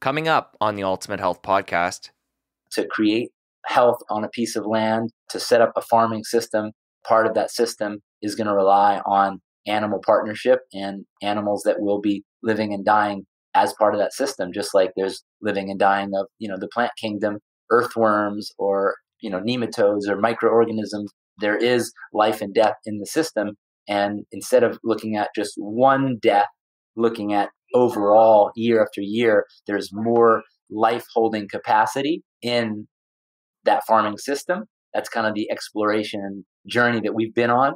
Coming up on the Ultimate Health Podcast. To create health on a piece of land, to set up a farming system, part of that system is going to rely on animal partnership and animals that will be living and dying as part of that system just like there's living and dying of you know the plant kingdom earthworms or you know nematodes or microorganisms there is life and death in the system and instead of looking at just one death looking at overall year after year there's more life holding capacity in that farming system that's kind of the exploration journey that we've been on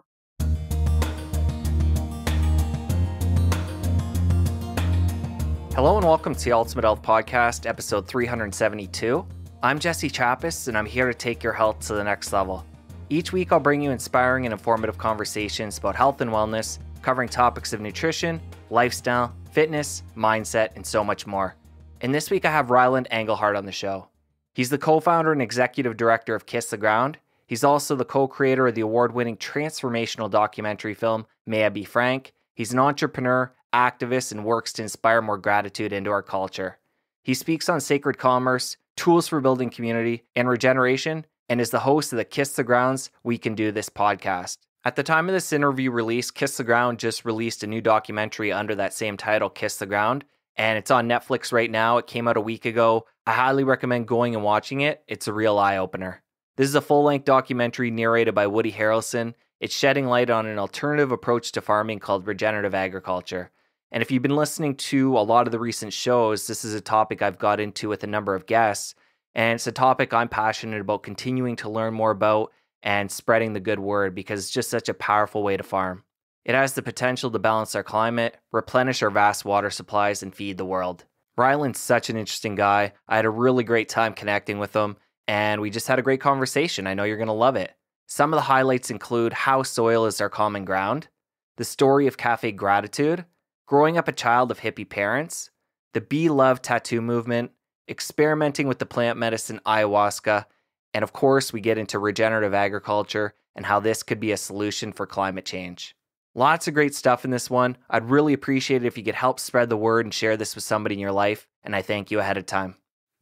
Hello and welcome to the Ultimate Health Podcast, episode 372. I'm Jesse Chappus, and I'm here to take your health to the next level. Each week, I'll bring you inspiring and informative conversations about health and wellness, covering topics of nutrition, lifestyle, fitness, mindset, and so much more. And this week, I have Ryland Engelhart on the show. He's the co founder and executive director of Kiss the Ground. He's also the co creator of the award winning transformational documentary film, May I Be Frank. He's an entrepreneur, activist, and works to inspire more gratitude into our culture. He speaks on sacred commerce, tools for building community, and regeneration, and is the host of the Kiss the Grounds We Can Do This podcast. At the time of this interview release, Kiss the Ground just released a new documentary under that same title, Kiss the Ground, and it's on Netflix right now. It came out a week ago. I highly recommend going and watching it. It's a real eye opener. This is a full length documentary narrated by Woody Harrelson. It's shedding light on an alternative approach to farming called regenerative agriculture. And if you've been listening to a lot of the recent shows, this is a topic I've got into with a number of guests. And it's a topic I'm passionate about continuing to learn more about and spreading the good word because it's just such a powerful way to farm. It has the potential to balance our climate, replenish our vast water supplies, and feed the world. Ryland's such an interesting guy. I had a really great time connecting with him, and we just had a great conversation. I know you're going to love it. Some of the highlights include how soil is our common ground, the story of cafe gratitude, growing up a child of hippie parents, the Be Love tattoo movement, experimenting with the plant medicine ayahuasca, and of course, we get into regenerative agriculture and how this could be a solution for climate change. Lots of great stuff in this one. I'd really appreciate it if you could help spread the word and share this with somebody in your life, and I thank you ahead of time.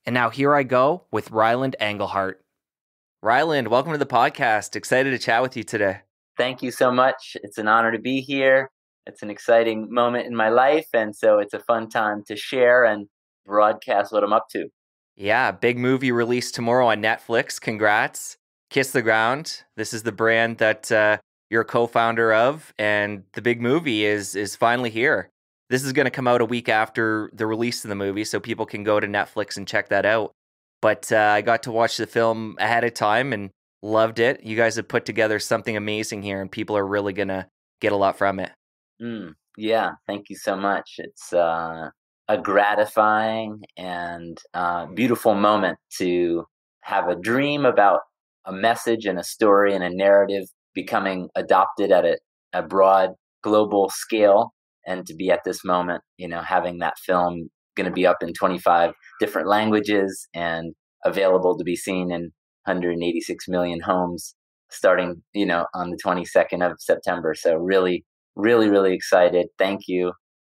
And now here I go with Ryland Engelhart. Ryland, welcome to the podcast. Excited to chat with you today. Thank you so much. It's an honor to be here it's an exciting moment in my life. And so it's a fun time to share and broadcast what I'm up to. Yeah, big movie released tomorrow on Netflix. Congrats. Kiss the Ground. This is the brand that uh, you're a co-founder of, and the big movie is is finally here. This is going to come out a week after the release of the movie, so people can go to Netflix and check that out. But uh, I got to watch the film ahead of time and loved it. You guys have put together something amazing here, and people are really going to get a lot from it. Mm, yeah, thank you so much. It's uh, a gratifying and uh, beautiful moment to have a dream about a message and a story and a narrative becoming adopted at a, a broad global scale and to be at this moment you know having that film going to be up in 25 different languages and available to be seen in 186 million homes starting you know on the 22nd of september so really really, really excited. Thank you.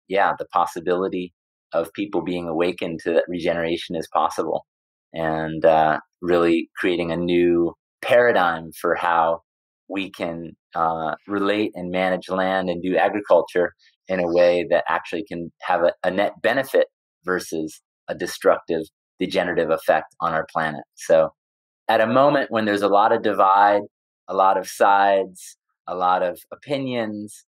Yeah, the possibility of people being awakened to that regeneration is possible and uh, really creating a new paradigm for how we can uh, relate and manage land and do agriculture in a way that actually can have a, a net benefit versus a destructive, degenerative effect on our planet. So, at a moment when there's a lot of divide, a lot of sides, a lot of opinions,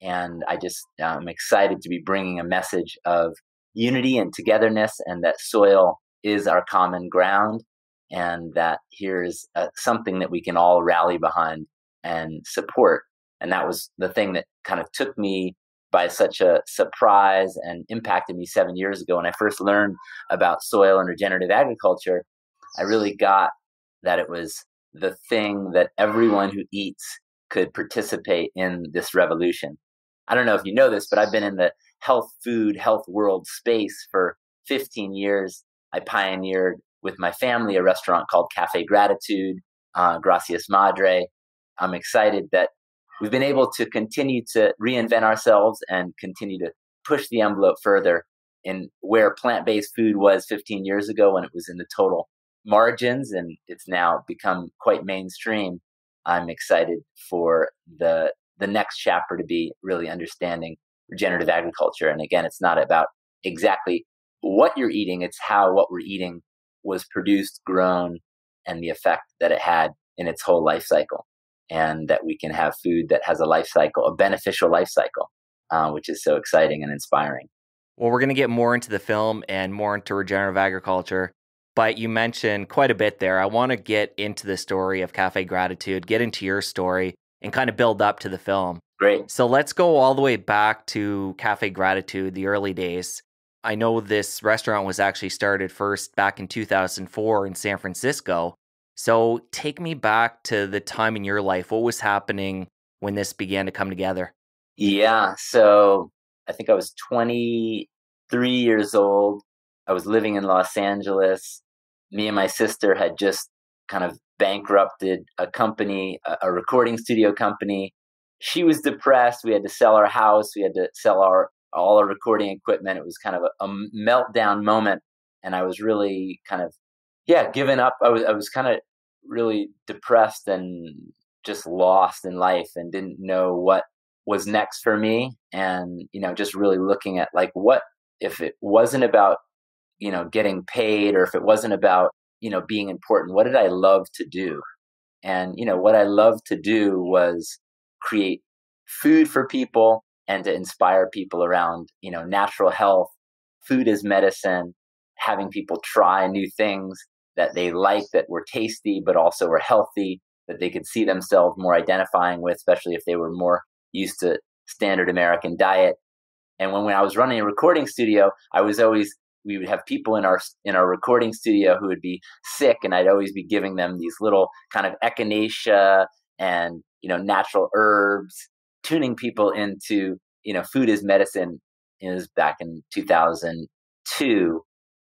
and I just am um, excited to be bringing a message of unity and togetherness, and that soil is our common ground, and that here's uh, something that we can all rally behind and support. And that was the thing that kind of took me by such a surprise and impacted me seven years ago when I first learned about soil and regenerative agriculture. I really got that it was the thing that everyone who eats could participate in this revolution. I don't know if you know this, but I've been in the health food, health world space for 15 years. I pioneered with my family a restaurant called Cafe Gratitude, uh, Gracias Madre. I'm excited that we've been able to continue to reinvent ourselves and continue to push the envelope further in where plant-based food was 15 years ago when it was in the total margins and it's now become quite mainstream i'm excited for the the next chapter to be really understanding regenerative agriculture and again it's not about exactly what you're eating it's how what we're eating was produced grown and the effect that it had in its whole life cycle and that we can have food that has a life cycle a beneficial life cycle uh, which is so exciting and inspiring well, we're going to get more into the film and more into regenerative agriculture. But you mentioned quite a bit there. I want to get into the story of Cafe Gratitude, get into your story, and kind of build up to the film. Great. So let's go all the way back to Cafe Gratitude, the early days. I know this restaurant was actually started first back in 2004 in San Francisco. So take me back to the time in your life. What was happening when this began to come together? Yeah. So I think I was 23 years old. I was living in Los Angeles. Me and my sister had just kind of bankrupted a company, a, a recording studio company. She was depressed. We had to sell our house. We had to sell our all our recording equipment. It was kind of a, a meltdown moment, and I was really kind of yeah, given up. I was I was kind of really depressed and just lost in life and didn't know what was next for me and you know just really looking at like what if it wasn't about you know getting paid or if it wasn't about you know being important what did i love to do? And you know what i loved to do was create food for people and to inspire people around you know natural health. Food as medicine. Having people try new things that they like that were tasty but also were healthy that they could see themselves more identifying with especially if they were more used to standard American diet. And when, when I was running a recording studio, I was always we would have people in our in our recording studio who would be sick, and I'd always be giving them these little kind of echinacea and you know natural herbs, tuning people into you know food is medicine. Was back in 2002,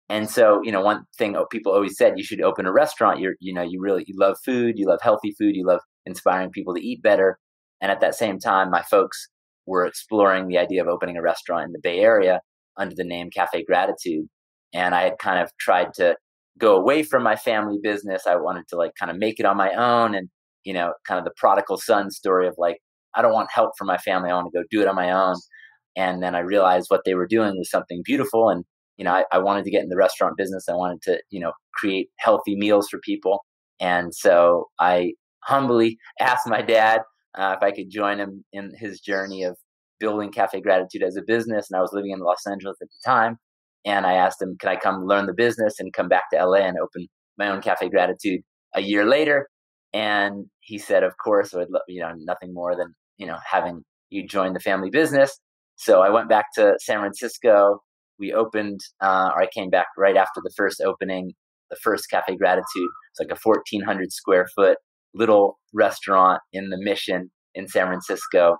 and so you know one thing people always said you should open a restaurant. You're you know you really you love food, you love healthy food, you love inspiring people to eat better. And at that same time, my folks were exploring the idea of opening a restaurant in the Bay Area under the name Cafe Gratitude. And I had kind of tried to go away from my family business. I wanted to like kind of make it on my own and, you know, kind of the prodigal son story of like, I don't want help from my family. I want to go do it on my own. And then I realized what they were doing was something beautiful. And, you know, I, I wanted to get in the restaurant business. I wanted to, you know, create healthy meals for people. And so I humbly asked my dad uh, if I could join him in his journey of building Cafe Gratitude as a business. And I was living in Los Angeles at the time. And I asked him, can I come learn the business and come back to LA and open my own Cafe Gratitude a year later? And he said, of course, I'd love, you know, nothing more than, you know, having you join the family business. So I went back to San Francisco. We opened, uh, or I came back right after the first opening, the first Cafe Gratitude. It's like a 1,400 square foot little restaurant in the Mission in San Francisco.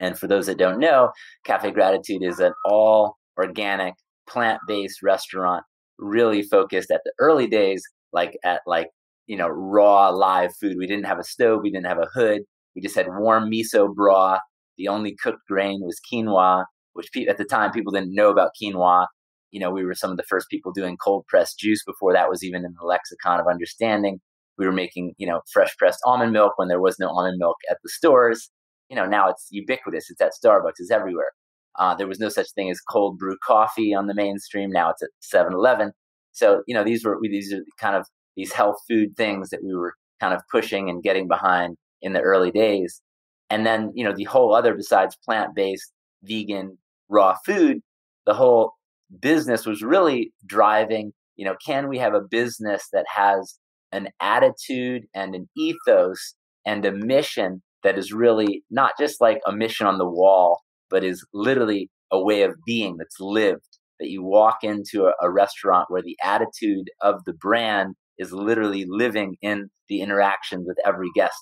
And for those that don't know, Cafe Gratitude is an all organic, plant based restaurant, really focused at the early days, like at like, you know, raw live food. We didn't have a stove, we didn't have a hood. We just had warm miso broth. The only cooked grain was quinoa, which pe- at the time people didn't know about quinoa. You know, we were some of the first people doing cold pressed juice before that was even in the lexicon of understanding we were making you know fresh pressed almond milk when there was no almond milk at the stores you know now it's ubiquitous it's at starbucks it's everywhere. Uh, there was no such thing as cold brew coffee on the mainstream now it's at 7-eleven so you know these were these are kind of these health food things that we were kind of pushing and getting behind in the early days. And then you know the whole other besides plant-based vegan raw food the whole business was really driving you know can we have a business that has an attitude and an ethos and a mission that is really not just like a mission on the wall, but is literally a way of being that's lived. That you walk into a, a restaurant where the attitude of the brand is literally living in the interaction with every guest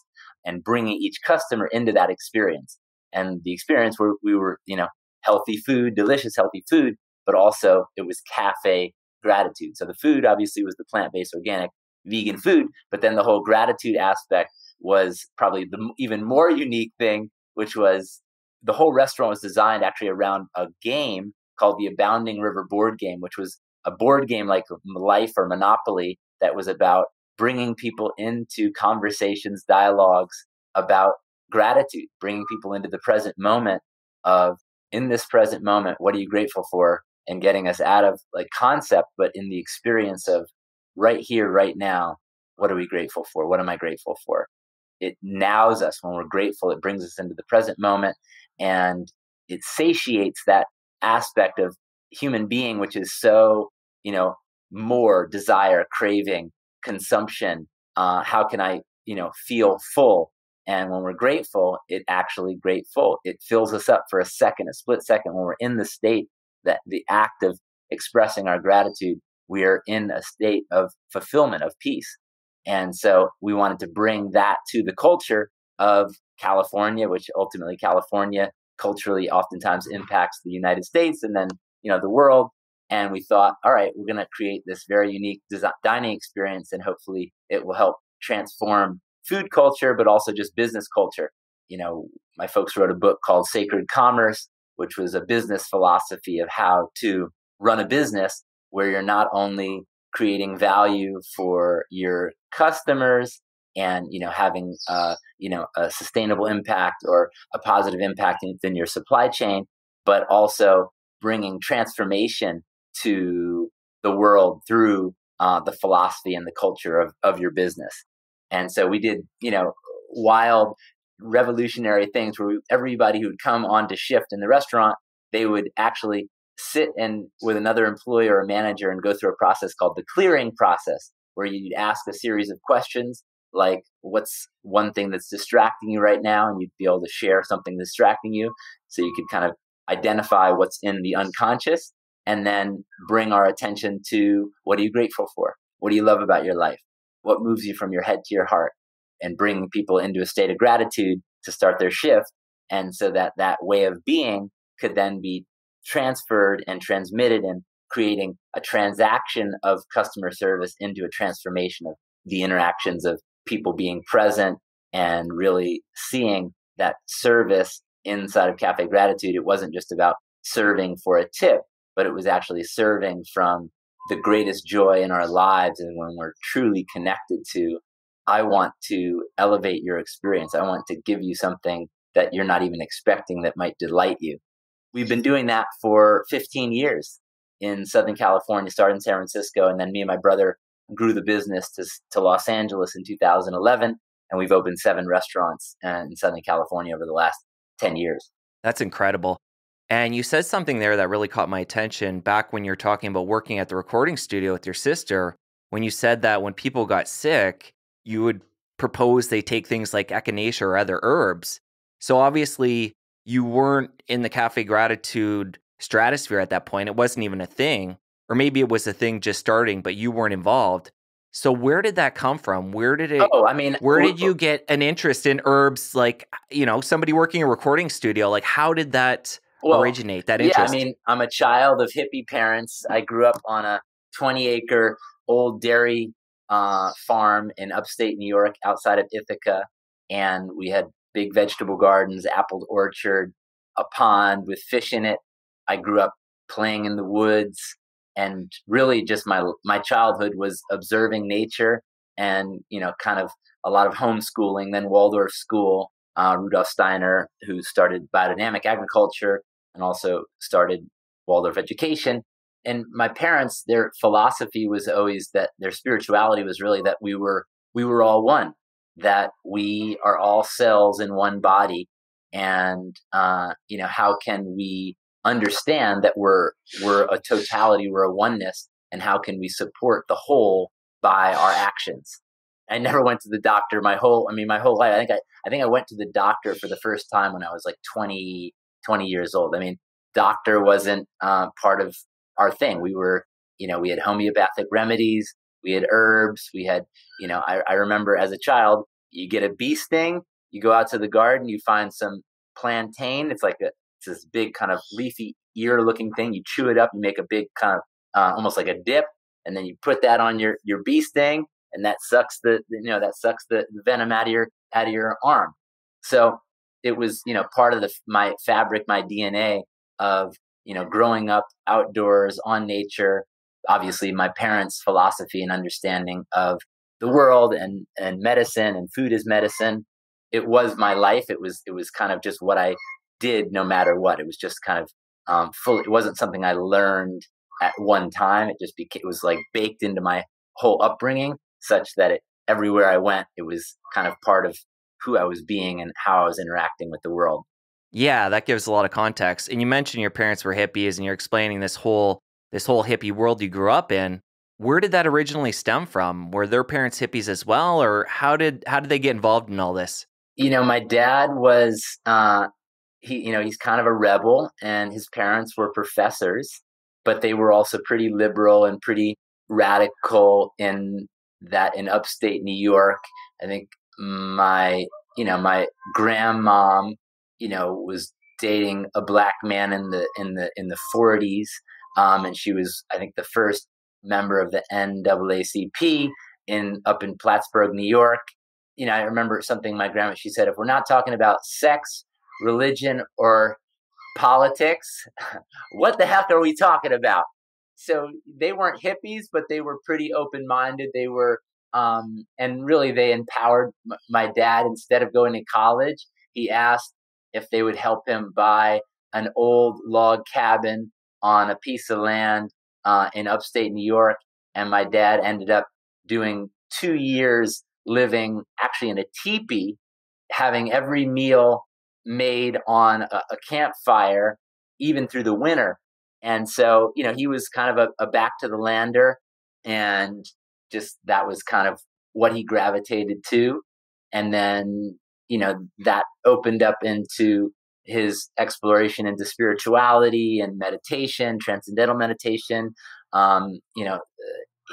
and bringing each customer into that experience. And the experience where we were, you know, healthy food, delicious healthy food, but also it was cafe gratitude. So the food obviously was the plant based organic, vegan food. But then the whole gratitude aspect was probably the even more unique thing, which was the whole restaurant was designed actually around a game called the Abounding River board game, which was a board game like Life or Monopoly that was about bringing people into conversations, dialogues about gratitude, bringing people into the present moment of in this present moment, what are you grateful for? And getting us out of like concept, but in the experience of right here, right now, what are we grateful for? What am I grateful for? It nows us when we're grateful. It brings us into the present moment and it satiates that aspect of human being, which is so, you know, more desire, craving, consumption. Uh, how can I, you know, feel full? And when we're grateful, it actually grateful. It fills us up for a second, a split second. When we're in the state that the act of expressing our gratitude, we are in a state of fulfillment, of peace. And so we wanted to bring that to the culture of California, which ultimately California culturally oftentimes impacts the United States and then, you know, the world. And we thought, all right, we're going to create this very unique design, dining experience and hopefully it will help transform food culture, but also just business culture. You know, my folks wrote a book called Sacred Commerce, which was a business philosophy of how to run a business where you're not only creating value for your customers and you know having uh, you know a sustainable impact or a positive impact within your supply chain but also bringing transformation to the world through uh, the philosophy and the culture of, of your business. And so we did you know wild revolutionary things where we, everybody who would come on to shift in the restaurant they would actually sit and with another employee or a manager and go through a process called the clearing process where you'd ask a series of questions like what's one thing that's distracting you right now? And you'd be able to share something distracting you so you could kind of identify what's in the unconscious and then bring our attention to what are you grateful for? What do you love about your life? What moves you from your head to your heart? And bring people into a state of gratitude to start their shift and so that that way of being could then be transferred and transmitted and creating a transaction of customer service into a transformation of the interactions of people being present and really seeing that service inside of Cafe Gratitude. It wasn't just about serving for a tip, but it was actually serving from the greatest joy in our lives and when we're truly connected to I want to elevate your experience. I want to give you something that you're not even expecting that might delight you. We've been doing that for 15 years in Southern California, started in San Francisco, and then me and my brother grew the business to, to Los Angeles in 2011. And we've opened seven restaurants in Southern California over the last 10 years. That's incredible. And you said something there that really caught my attention back when you're talking about working at the recording studio with your sister. When you said that when people got sick, you would propose they take things like echinacea or other herbs. So obviously, you weren't in the Cafe Gratitude stratosphere at that point. It wasn't even a thing or maybe it was a thing just starting, but you weren't involved. So where did that come from? Where did it? Oh, I mean, where did you get an interest in herbs? Like, you know, somebody working a recording studio. Like, how did that well, originate? That interest? Yeah, I mean, I'm a child of hippie parents. I grew up on a 20 acre old dairy uh, farm in upstate New York, outside of Ithaca, and we had big vegetable gardens, apple orchard, a pond with fish in it. I grew up playing in the woods and really just my my childhood was observing nature and you know kind of a lot of homeschooling then waldorf school uh, rudolf steiner who started biodynamic agriculture and also started waldorf education and my parents their philosophy was always that their spirituality was really that we were we were all one that we are all cells in one body and uh, you know how can we understand that we're we're a totality, we're a oneness, and how can we support the whole by our actions? I never went to the doctor my whole I mean my whole life. I think I I think I went to the doctor for the first time when I was like 20 20 years old. I mean, doctor wasn't uh, part of our thing. We were, you know, we had homeopathic remedies, we had herbs, we had, you know, I, I remember as a child, you get a bee sting, you go out to the garden, you find some plantain. It's like a it's this big kind of leafy ear looking thing. You chew it up, you make a big kind of uh, almost like a dip, and then you put that on your your bee sting, and that sucks the you know that sucks the, venom out of your out of your arm. So it was you know part of the my fabric, my DNA of you know, growing up outdoors on nature, obviously my parents' philosophy and understanding of the world and and medicine and food is medicine. It was my life. It was it was kind of just what I did no matter what. It was just kind of um, full. It wasn't something I learned at one time. It just became it was like baked into my whole upbringing, such that it everywhere I went, it was kind of part of who I was being and how I was interacting with the world. Yeah, that gives a lot of context. And you mentioned your parents were hippies and you're explaining this whole this whole hippie world you grew up in. Where did that originally stem from? Were their parents hippies as well or how did how did they get involved in all this? You know, my dad was uh he you know, he's kind of a rebel and his parents were professors, but they were also pretty liberal and pretty radical in that in upstate New York. I think my you know, my grandmom you know, was dating a black man in the in the in the 40s, um, and she was, I think, the first member of the NAACP in up in Plattsburgh, New York. You know, I remember something my grandma she said, if we're not talking about sex, religion, or politics, what the heck are we talking about? So they weren't hippies, but they were pretty open minded. They were, um, and really, they empowered my dad. Instead of going to college, he asked if they would help him buy an old log cabin on a piece of land uh, in upstate New York. And my dad ended up doing two years living actually in a teepee, having every meal made on a, a campfire, even through the winter. And so, you know, he was kind of a, a back to the lander, and just that was kind of what he gravitated to. And then you know that opened up into his exploration into spirituality and meditation transcendental meditation. Um, you know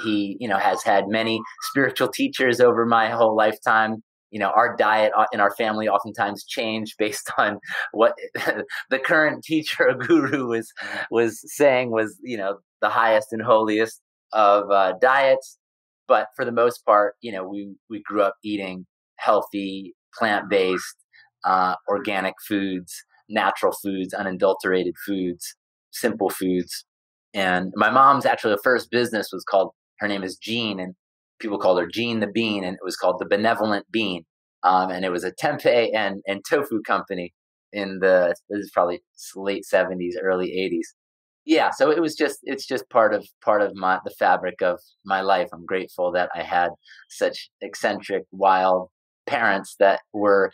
he you know has had many spiritual teachers over my whole lifetime. You know our diet uh, in our family oftentimes changed based on what the current teacher or guru was was saying was you know the highest and holiest of uh, diets. But for the most part you know we we grew up eating healthy plant based, uh, organic foods, natural foods, unadulterated foods, simple foods. And my mom's actually the first business was called, her name is Jean, and people called her Jean the Bean, and it was called the Benevolent Bean. Um, and it was a tempeh and, and tofu company in the, this is probably late 70s, early 80s. Yeah, so it was just it's just part of part of my the fabric of my life. I'm grateful that I had such eccentric, wild, parents that were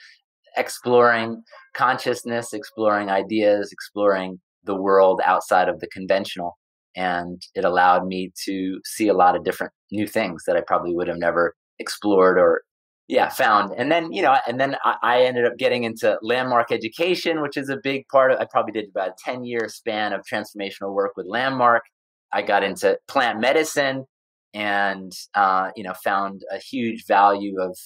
exploring consciousness, exploring ideas, exploring the world outside of the conventional. And it allowed me to see a lot of different new things that I probably would have never explored or yeah found and then you know and then I, ended up getting into landmark education which is a big part of i probably did about a 10 year span of transformational work with landmark i got into plant medicine and uh, you know found a huge value of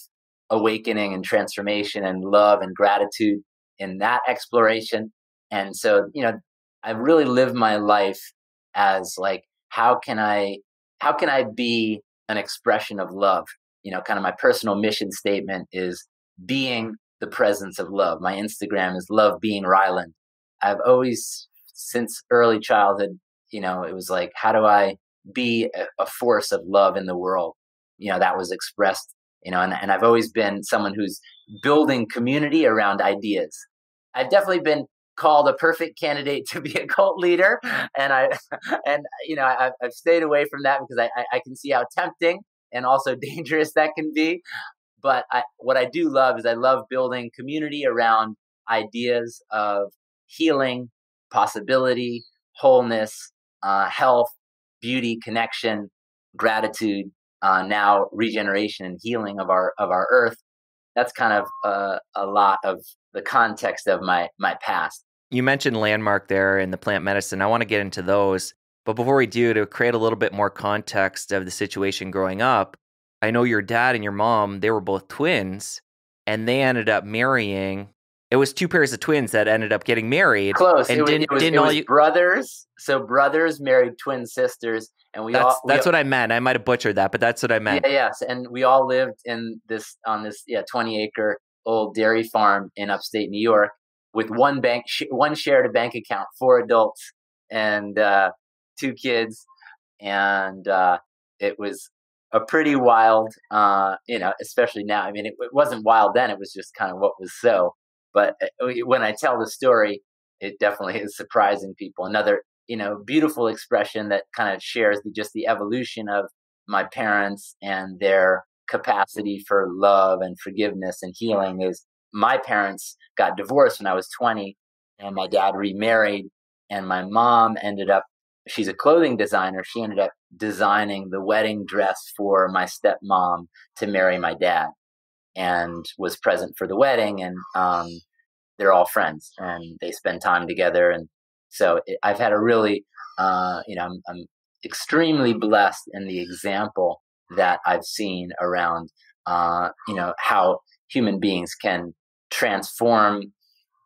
awakening and transformation and love and gratitude in that exploration. And so, you know, I really live my life as like, how can I, how can I be an expression of love? You know, kind of my personal mission statement is being the presence of love. My Instagram is love being Ryland. I've always, since early childhood, you know, it was like, how do I be a, a force of love in the world? You know, that was expressed you know, and, and I've always been someone who's building community around ideas. I've definitely been called a perfect candidate to be a cult leader, and I and you know I, have stayed away from that because I, I can see how tempting and also dangerous that can be. But I, what I do love is I love building community around ideas of healing, possibility, wholeness, uh, health, beauty, connection, gratitude, uh, now regeneration and healing of our of our earth that's kind of uh, a lot of the context of my my past you mentioned landmark there in the plant medicine i want to get into those but before we do to create a little bit more context of the situation growing up i know your dad and your mom they were both twins and they ended up marrying it was two pairs of twins that ended up getting married. Close. And it, didn't, it was, didn't was you... brothers. So brothers married twin sisters, and we that's, all. That's we, what I meant. I might have butchered that, but that's what I meant. Yeah, yes, and we all lived in this on this yeah twenty acre old dairy farm in upstate New York with one bank, one shared a bank account, four adults, and uh, two kids, and uh, it was a pretty wild, uh, you know, especially now. I mean, it, it, wasn't wild then; it was just kind of what was so. But uh, when I tell the story, it definitely is surprising people. Another, you know, beautiful expression that kind of shares the, just the evolution of my parents and their capacity for love and forgiveness and healing is my parents got divorced when I was 20 and my dad remarried and my mom ended up she's a clothing designer she ended up designing the wedding dress for my stepmom to marry my dad and was present for the wedding and um, they're all friends and they spend time together and so it, i've had a really uh, you know I'm, I'm extremely blessed in the example that i've seen around uh, you know how human beings can transform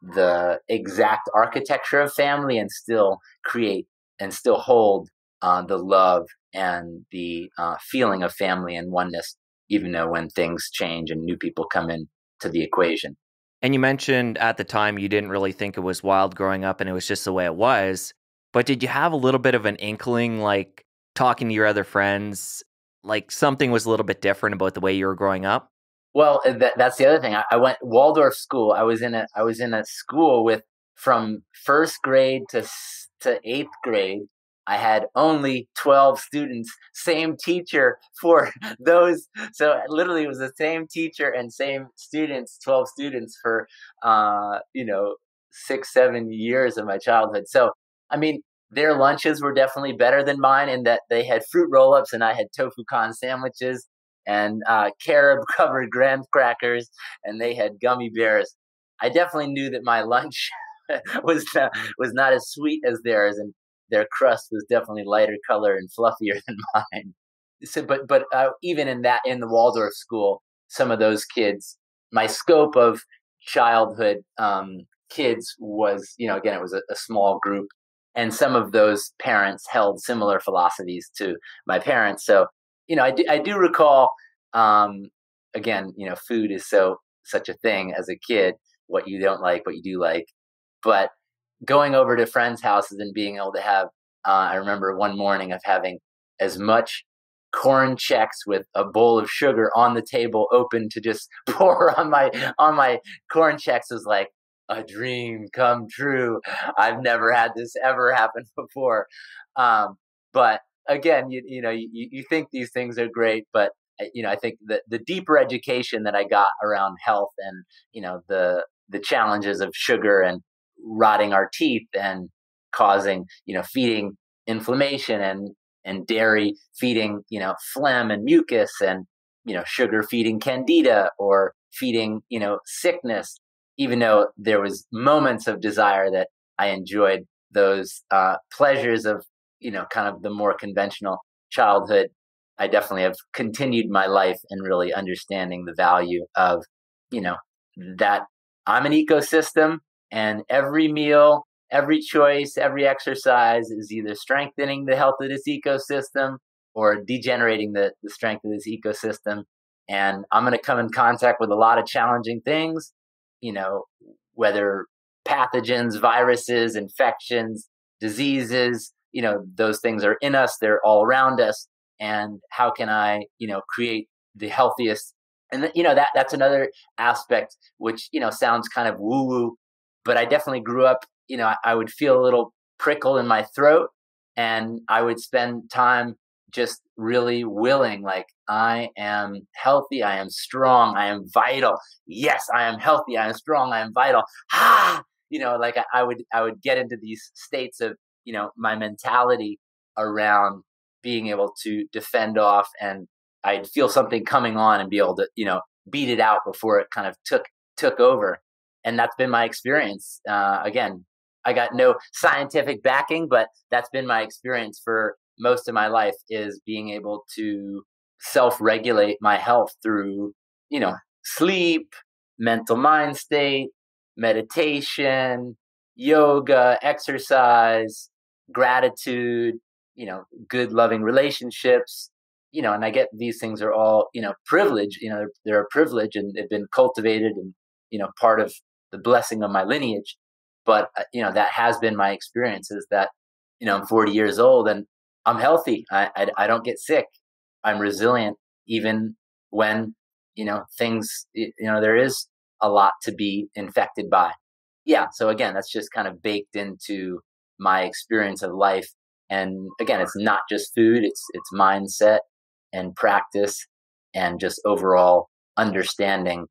the exact architecture of family and still create and still hold uh, the love and the uh, feeling of family and oneness, even though when things change and new people come in to the equation. And you mentioned at the time you didn't really think it was wild growing up and it was just the way it was. But did you have a little bit of an inkling, like talking to your other friends, like something was a little bit different about the way you were growing up? Well, uh, that, that's the other thing. I, I, went Waldorf school. I was in a I was in a school with from first grade to to eighth grade. I had only twelve students, same teacher for those. So literally, it was the same teacher and same students, twelve students for uh, you know six seven years of my childhood. So I mean, their lunches were definitely better than mine in that they had fruit roll-ups and I had tofu con sandwiches and uh, carob covered graham crackers, and they had gummy bears. I definitely knew that my lunch was was not as sweet as theirs, and their crust was definitely lighter color and fluffier than mine. So, but but uh, even in that in the Waldorf school, some of those kids, my scope of childhood um, kids was, you know, again, it was a, a small group, and some of those parents held similar philosophies to my parents. So you know, I do, I do recall, um, again, you know, food is so such a thing as a kid. What you don't like, what you do like, but going over to friends' houses and being able to have. Uh, I remember one morning of having as much corn Chex with a bowl of sugar on the table, open to just pour on my on my corn Chex was like a dream come true. I've never had this ever happen before. Um, but again, you, you know, you, you think these things are great, but uh, you know, I think the the deeper education that I got around health and you know the the challenges of sugar and rotting our teeth and causing you know feeding inflammation and and dairy feeding you know phlegm and mucus and you know sugar feeding candida or feeding you know sickness even though there was moments of desire that i enjoyed those uh, pleasures of you know, kind of the more conventional childhood, I definitely have continued my life in really understanding the value of, you know, that I'm an ecosystem and every meal, every choice, every exercise is either strengthening the health of this ecosystem or degenerating the, the strength of this ecosystem. And I'm going to come in contact with a lot of challenging things, you know, whether pathogens, viruses, infections, diseases, you know those things are in us they're all around us and how can i you know create the healthiest and you know that that's another aspect which you know sounds kind of woo woo but i definitely grew up you know I, would feel a little prickle in my throat and i would spend time just really willing like i am healthy i am strong i am vital. Yes i am healthy i am strong i am vital. Ah! You know like I, I would i would get into these states of you know my mentality around being able to defend off and I'd feel something coming on and be able to you know beat it out before it kind of took took over and that's been my experience. Uh, again I got no scientific backing but that's been my experience for most of my life is being able to self-regulate my health through you know sleep mental mind state meditation yoga exercise gratitude, you know, good loving relationships, you know, and I get these things are all, you know, privilege, you know, they're, they're a privilege and they've been cultivated and, you know, part of the blessing of my lineage. But, uh, you know, that has been my experience is that you know, I'm 40 years old and I'm healthy. I, I, I don't get sick. I'm resilient even when, you know, things, you know, there is a lot to be infected by. Yeah. So again, that's just kind of baked into my experience of life. And again, it's not just food, it's, it's mindset and practice and just overall understanding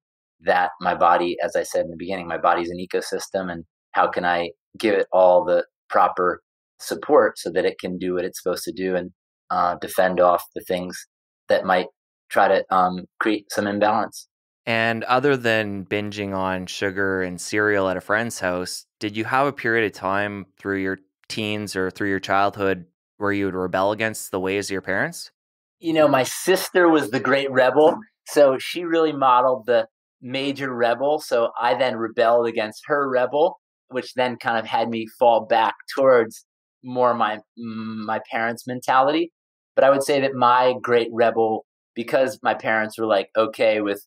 that my body, as I said in the beginning, my body's an ecosystem and how can I give it all the proper support so that it can do what it's supposed to do and uh, defend off the things that might try to um, create some imbalance. And other than binging on sugar and cereal at a friend's house, did you have a period of time through your teens or through your childhood where you would rebel against the ways of your parents? You know, my sister was the great rebel. So she really modeled the major rebel. So I then rebelled against her rebel, which then kind of had me fall back towards more my my parents' mentality. But I would say that my great rebel, because my parents were like okay with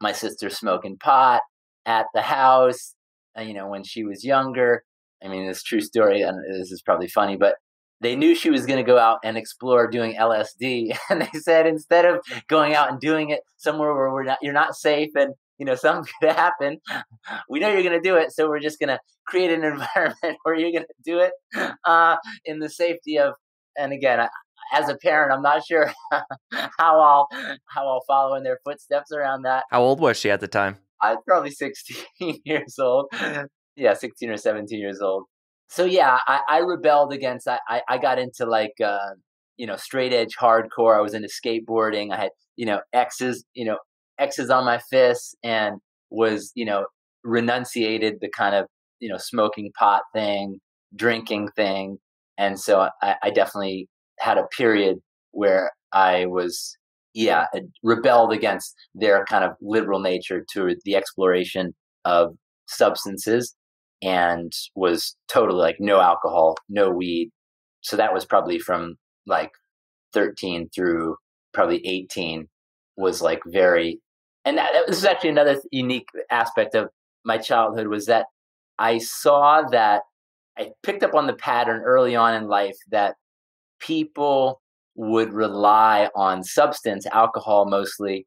my sister smoking pot at the house, uh, you know, when she was younger. I mean, it's true story, and this is probably funny, but they knew she was going to go out and explore doing LSD, and they said instead of going out and doing it somewhere where we're not, you're not safe, and you know something's going to happen. We know you're going to do it, so we're just going to create an environment where you're going to do it uh, in the safety of. And again, I, as a parent, I'm not sure how I'll how I'll follow in their footsteps around that. How old was she at the time? I was probably 16 years old. Yeah, 16 or 17 years old so yeah, I, I rebelled against. I, I, I got into like uh, you know straight edge hardcore. I was into skateboarding. I had you know X's you know X's on my fists and was you know renunciated the kind of you know smoking pot thing, drinking thing, and so I, I definitely had a period where I was yeah rebelled against their kind of liberal nature to the exploration of substances and was totally like no alcohol, no weed. So that was probably from like 13 through probably 18 was like very and that, that was actually another unique aspect of my childhood was that I saw that I picked up on the pattern early on in life that people would rely on substance, alcohol mostly,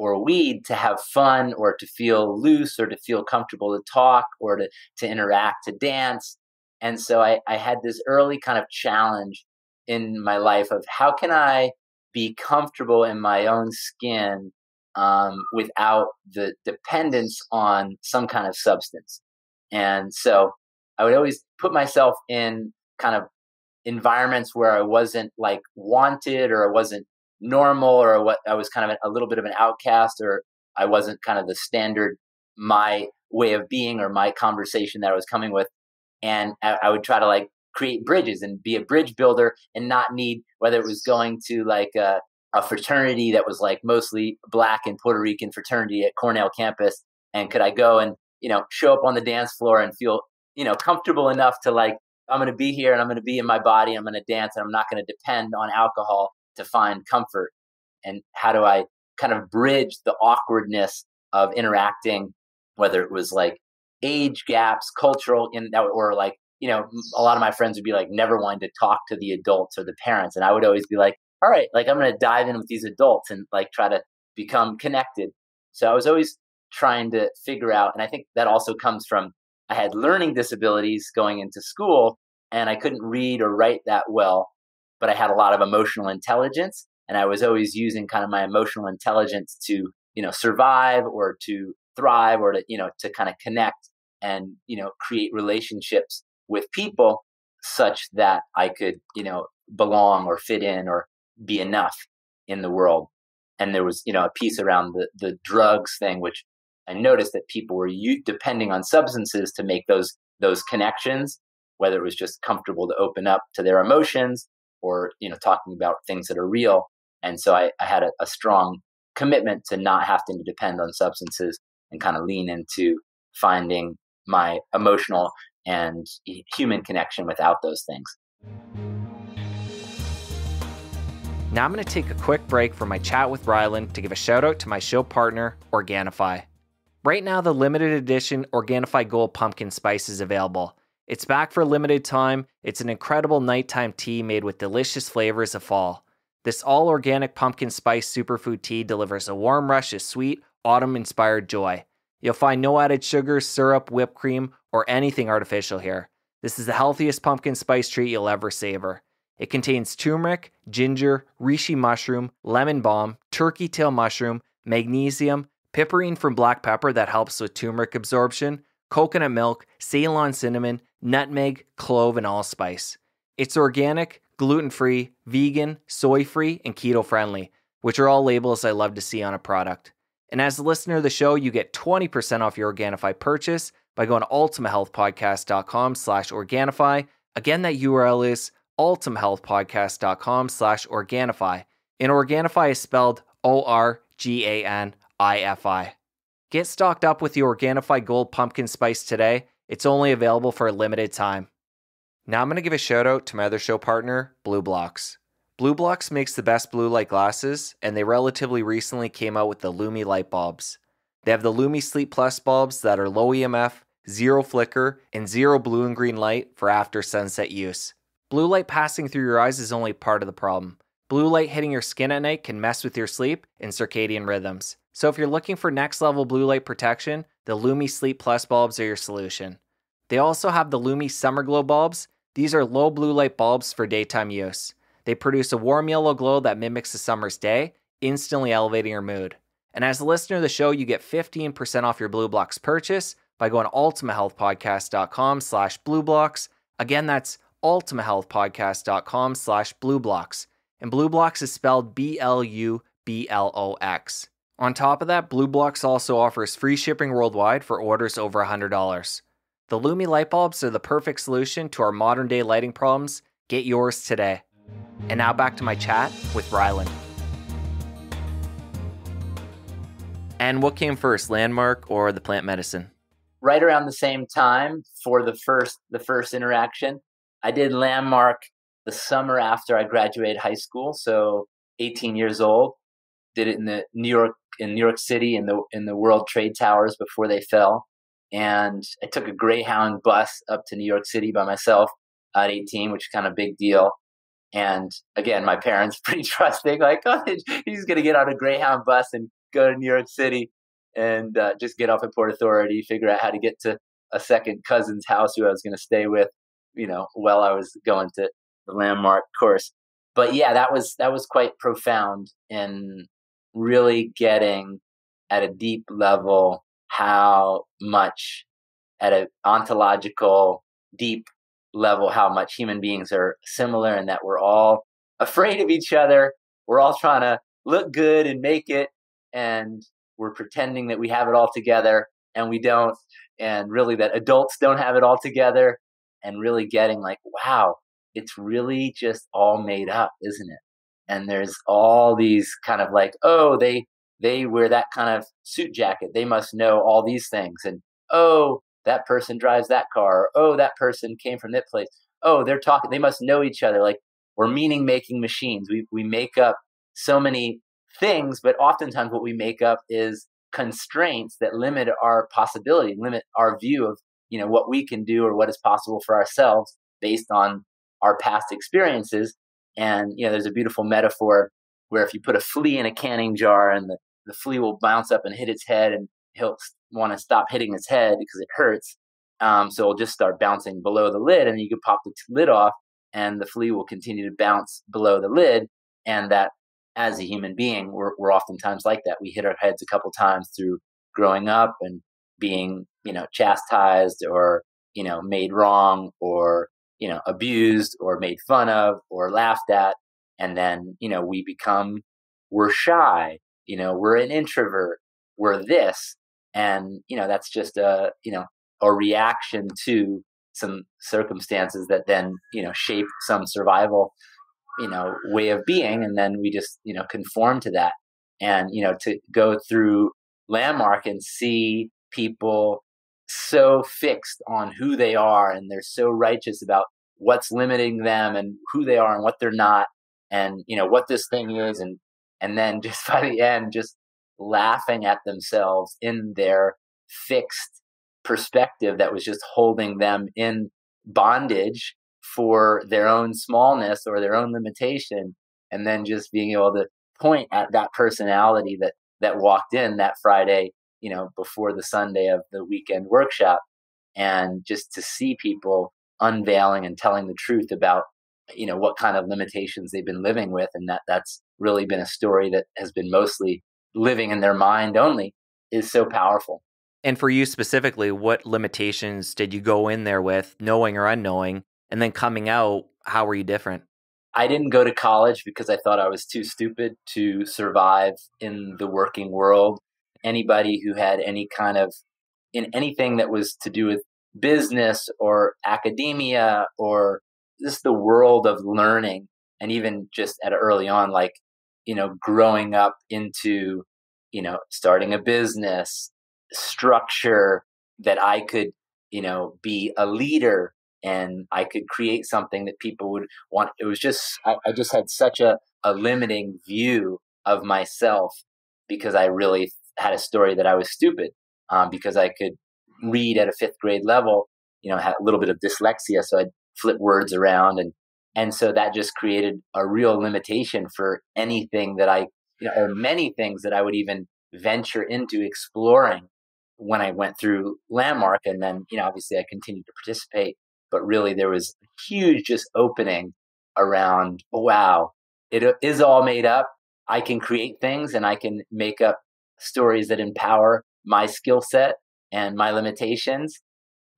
or weed to have fun or to feel loose or to feel comfortable to talk or to, to interact, to dance. And so I, I had this early kind of challenge in my life of how can I be comfortable in my own skin um, without the dependence on some kind of substance. And so I would always put myself in kind of environments where I wasn't like wanted or I wasn't normal or what I was kind of a little bit of an outcast or I wasn't kind of the standard my way of being or my conversation that I was coming with. And I, I would try to like create bridges and be a bridge builder and not need whether it was going to like a, a fraternity that was like mostly black and Puerto Rican fraternity at Cornell campus. And could I go and, you know, show up on the dance floor and feel, you know, comfortable enough to like, I'm going to be here and I'm going to be in my body. I'm going to dance and I'm not going to depend on alcohol to find comfort and how do i kind of bridge the awkwardness of interacting whether it was like age gaps cultural in that or like you know a lot of my friends would be like never wanting to talk to the adults or the parents and i would always be like all right like i'm going to dive in with these adults and like try to become connected. So i was always trying to figure out and i think that also comes from i had learning disabilities going into school and i couldn't read or write that well but I had a lot of emotional intelligence and I was always using kind of my emotional intelligence to, you know, survive or to thrive or to, you know, to kind of connect and, you know, create relationships with people such that I could, you know, belong or fit in or be enough in the world. And there was, you know, a piece around the the drugs thing, which I noticed that people were u- depending on substances to make those those connections, whether it was just comfortable to open up to their emotions or you know talking about things that are real. And so i, I had a, a strong commitment to not having to depend on substances and kind of lean into finding my emotional and human connection without those things. Now i'm going to take a quick break from my chat with ryland to give a shout out to my show partner organifi. Right now the limited edition organifi gold pumpkin spice is available It's back for a limited time. It's an incredible nighttime tea made with delicious flavors of fall. This all organic pumpkin spice superfood tea delivers a warm rush of sweet, autumn inspired joy. You'll find no added sugar, syrup, whipped cream, or anything artificial here. This is the healthiest pumpkin spice treat you'll ever savor. It contains turmeric, ginger, reishi mushroom, lemon balm, turkey tail mushroom, magnesium, piperine from black pepper that helps with turmeric absorption, coconut milk, Ceylon cinnamon, nutmeg, clove, and allspice. It's organic, gluten free, vegan, soy free, and keto friendly, which are all labels I love to see on a product. And as a listener of the show, you get 20% off your Organifi purchase by going to ultimatehealthpodcast.com slash Organifi. Again, that URL is ultimatehealthpodcast.com slash Organifi. And Organifi is spelled O-R-G-A-N-I-F-I. Get stocked up with the Organifi Gold Pumpkin Spice today. It's only available for a limited time. Now I'm going to give a shout out to my other show partner, BLUblox. Blue Blocks makes the best blue light glasses, and they relatively recently came out with the Lumi light bulbs. They have the Lumi Sleep Plus bulbs that are low EMF, zero flicker, and zero blue and green light for after sunset use. Blue light passing through your eyes is only part of the problem. Blue light hitting your skin at night can mess with your sleep and circadian rhythms. So if you're looking for next level blue light protection, the Lumi Sleep Plus bulbs are your solution. They also have the Lumi Summer Glow bulbs. These are low blue light bulbs for daytime use. They produce a warm yellow glow that mimics the summer's day, instantly elevating your mood. And as a listener of the show, you get 15% off your BLUblox purchase by going to ultimatehealthpodcast.com slash BLUblox. Again, that's ultimatehealthpodcast.com slash BLUblox. And BLUblox is spelled B-L-U-B-L-O-X. On top of that, BLUblox also offers free shipping worldwide for orders over $100. The Lumi light bulbs are the perfect solution to our modern day lighting problems. Get yours today. And now back to my chat with Ryland. And what came first, Landmark or the plant medicine? Right around the same time for the first the first interaction, I did Landmark the summer after I graduated high school, so 18 years old. Did it in the New York in New York City in the in the World Trade Towers before they fell, and I took a Greyhound bus up to New York City by myself at 18, which is kind of a big deal. And again, my parents pretty trusting, like, oh, he's going to get on a Greyhound bus and go to New York City and uh, just get off at Port Authority, figure out how to get to a second cousin's house who I was going to stay with, you know, while I was going to the landmark course. But yeah, that was that was quite profound in really getting at a deep level how much at an ontological deep level how much human beings are similar and that we're all afraid of each other. We're all trying to look good and make it and we're pretending that we have it all together and we don't and really that adults don't have it all together and really getting like wow it's really just all made up isn't it and there's all these kind of like oh they they wear that kind of suit jacket. They must know all these things. And oh that person drives that car. Oh that person came from that place. Oh they're talking they must know each other. Like we're meaning making machines. We we make up so many things, but oftentimes what we make up is constraints that limit our possibility, limit our view of you know what we can do or what is possible for ourselves based on our past experiences. And you know, there's a beautiful metaphor where if you put a flea in a canning jar and the, the flea will bounce up and hit its head and he'll want to stop hitting its head because it hurts. Um, so it'll just start bouncing below the lid and you can pop the lid off and the flea will continue to bounce below the lid. And that as a human being, we're, we're oftentimes like that. We hit our heads a couple times through growing up and being, you know, chastised or, you know, made wrong or, you know, abused or made fun of or laughed at. And then, you know, we become, we're shy, you know, we're an introvert, we're this. And, you know, that's just a, you know, a reaction to some circumstances that then, you know, shape some survival you know way of being and then we just you know conform to that and you know to go through landmark and see people so fixed on who they are and they're so righteous about what's limiting them and who they are and what they're not and you know what this thing is and and then just by the end just laughing at themselves in their fixed perspective that was just holding them in bondage for their own smallness or their own limitation and then just being able to point at that personality that that walked in that Friday, you know, before the Sunday of the weekend workshop and just to see people unveiling and telling the truth about you know what kind of limitations they've been living with and that that's really been a story that has been mostly living in their mind only is so powerful and for you specifically what limitations did you go in there with knowing or unknowing and then coming out how were you different I didn't go to college because I thought I was too stupid to survive in the working world. Anybody who had any kind of in anything that was to do with business or academia or just the world of learning and even just at early on like you know growing up into you know starting a business structure that i could you know be a leader and I could create something that people would want. It was just, I, I just had such a, a limiting view of myself because I really had a story that I was stupid um, because I could read at a fifth grade level, you know, had a little bit of dyslexia. So I'd flip words around and, and so that just created a real limitation for anything that I, you know, or many things that I would even venture into exploring when I went through Landmark. And then, you know, obviously I continued to participate but really there was a huge just opening around wow it is all made up i can create things and i can make up stories that empower my skill set and my limitations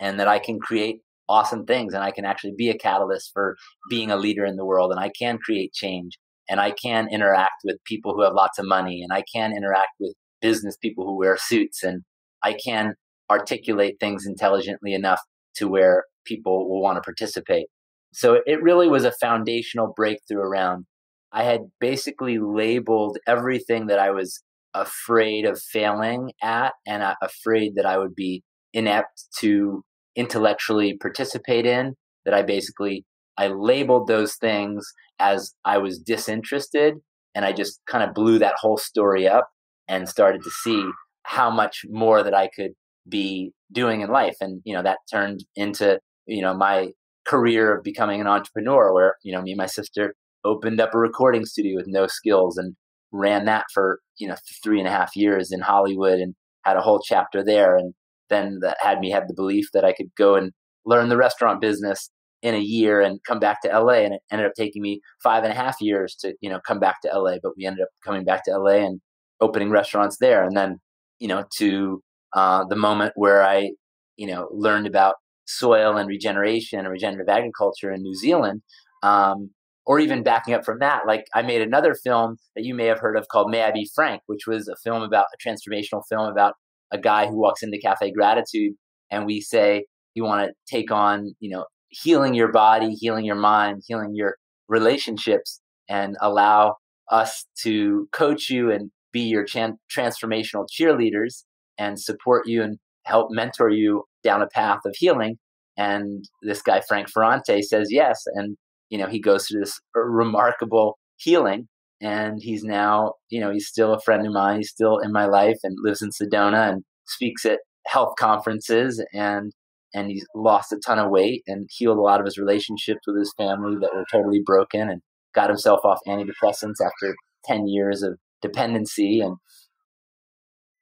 and that i can create awesome things and i can actually be a catalyst for being a leader in the world and i can create change and i can interact with people who have lots of money and i can interact with business people who wear suits and i can articulate things intelligently enough to where people will want to participate. So it really was a foundational breakthrough around. I had basically labeled everything that I was afraid of failing at and afraid that I would be inept to intellectually participate in that I basically I labeled those things as I was disinterested and I just kind of blew that whole story up and started to see how much more that I could be doing in life. And you know that turned into you know, my career of becoming an entrepreneur where, you know, me and my sister opened up a recording studio with no skills and ran that for, you know, three and a half years in Hollywood and had a whole chapter there. And then that had me have the belief that I could go and learn the restaurant business in a year and come back to LA. And it ended up taking me five and a half years to, you know, come back to LA. But we ended up coming back to LA and opening restaurants there. And then, you know, to uh, the moment where I, you know, learned about soil and regeneration and regenerative agriculture in New Zealand. Um, or even backing up from that, like I made another film that you may have heard of called May I Be Frank, which was a film about a transformational film about a guy who walks into Cafe Gratitude and we say, you want to take on, you know, healing your body, healing your mind, healing your relationships, and allow us to coach you and be your chan- transformational cheerleaders and support you and help mentor you down a path of healing. And this guy, Frank Ferrante, says yes. And, you know, he goes through this remarkable healing. And he's now, you know, he's still a friend of mine. He's still in my life and lives in Sedona and speaks at health conferences. And and he's lost a ton of weight and healed a lot of his relationships with his family that were totally broken and got himself off antidepressants after 10 years of dependency and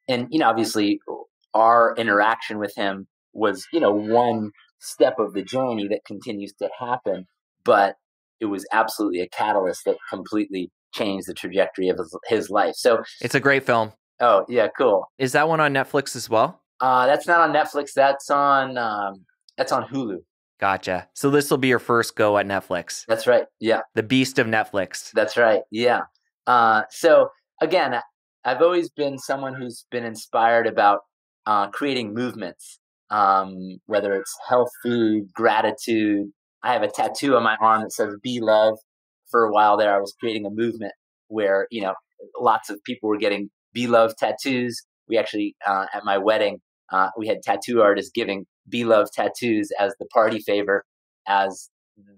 and you know obviously our interaction with him was, you know, one step of the journey that continues to happen, but it was absolutely a catalyst that completely changed the trajectory of his, his life. So it's a great film. Oh yeah, cool. Is that one on Netflix as well? Uh, that's not on Netflix. That's on um, that's on Hulu. Gotcha. So this will be your first go at Netflix. That's right. Yeah. The beast of Netflix. That's right. Yeah. Uh, so again, I've always been someone who's been inspired about uh, creating movements, um, whether it's health food, gratitude. I have a tattoo on my arm that says "Be Love." For a while there, I was creating a movement where you know lots of people were getting "Be Love" tattoos. We actually uh, at my wedding uh, we had tattoo artists giving "Be Love" tattoos as the party favor, as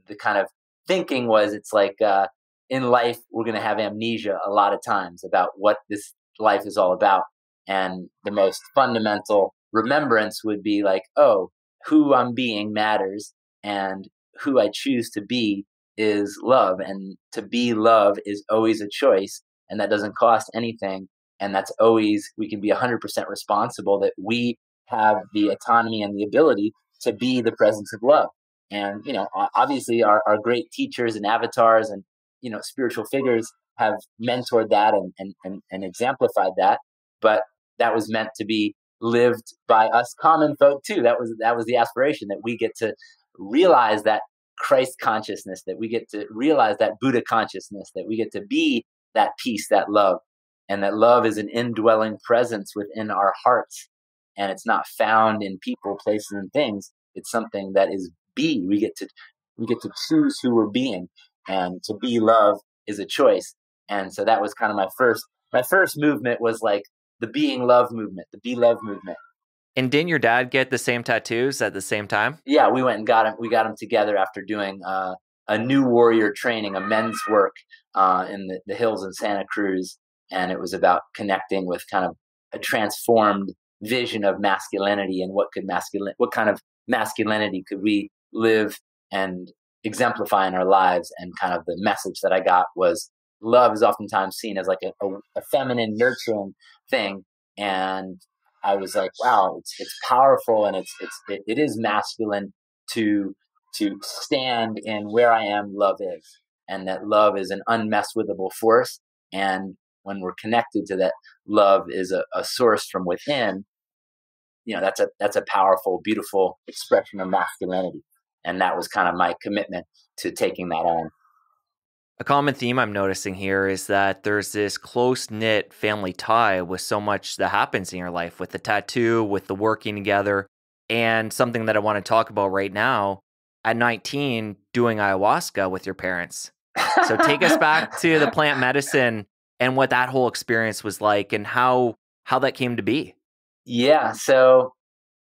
the kind of thinking was it's like uh, in life we're going to have amnesia a lot of times about what this life is all about and the most fundamental remembrance would be like, oh, who I'm being matters. and who I choose to be is love. And to be love is always a choice, and that doesn't cost anything. And that's always, we can be 100% responsible that we have the autonomy and the ability to be the presence of love. And, you know, obviously our, our great teachers and avatars and, you know, spiritual figures have mentored that and, and, and, and exemplified that. But that was meant to be lived by us common folk too. That was that was the aspiration that we get to realize that Christ consciousness, that we get to realize that Buddha consciousness, that we get to be that peace, that love, and that love is an indwelling presence within our hearts. And it's not found in people, places, and things. It's something that is be. We get to we get to choose who we're being, and to be love is a choice. And so that was kind of my first my first movement was like the being love movement, the be love movement. And didn't your dad get the same tattoos at the same time? Yeah, we went and got him. We got him together after doing uh, a new warrior training, a men's work uh, in the, the hills in Santa Cruz, and it was about connecting with kind of a transformed vision of masculinity and what could masculine, what kind of masculinity could we live and exemplify in our lives. And kind of the message that I got was love is oftentimes seen as like a, a, a feminine, nurturing thing, and I was like, wow, it's it's powerful and it's it's it, it is masculine to to stand in where I am. Love is, and that love is an unmesswithable force. And when we're connected to that, love is a, a source from within. You know, that's a that's a powerful, beautiful expression of masculinity. And that was kind of my commitment to taking that on. A common theme I'm noticing here is that there's this close knit family tie with so much that happens in your life with the tattoo, with the working together, and something that I want to talk about right now at 19, doing ayahuasca with your parents. So take us back to the plant medicine and what that whole experience was like and how how that came to be. Yeah, so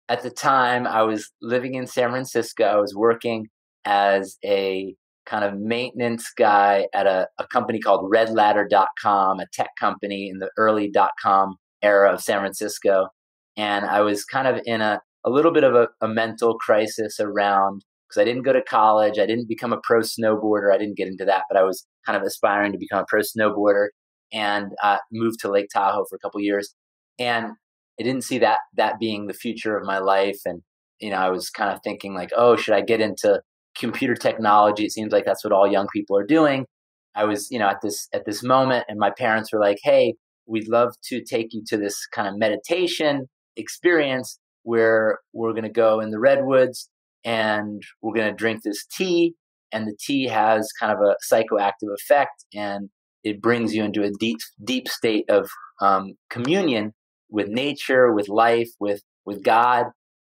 at the time I was living in San Francisco. I was working as a kind of maintenance guy at a, a company called redladder.com, a tech company in the early dot com era of San Francisco. And I was kind of in a, a little bit of a, a mental crisis around because I didn't go to college. I didn't become a pro snowboarder. I didn't get into that, but I was kind of aspiring to become a pro snowboarder and uh, moved to Lake Tahoe for a couple years. And I didn't see that that being the future of my life. And you know, I was kind of thinking like, oh, should I get into computer technology. It seems like that's what all young people are doing. I was, you know, at this at this moment, and my parents were like, "Hey, we'd love to take you to this kind of meditation experience where we're going to go in the redwoods and we're going to drink this tea, and the tea has kind of a psychoactive effect, and it brings you into a deep deep state of um, communion with nature, with life, with with God,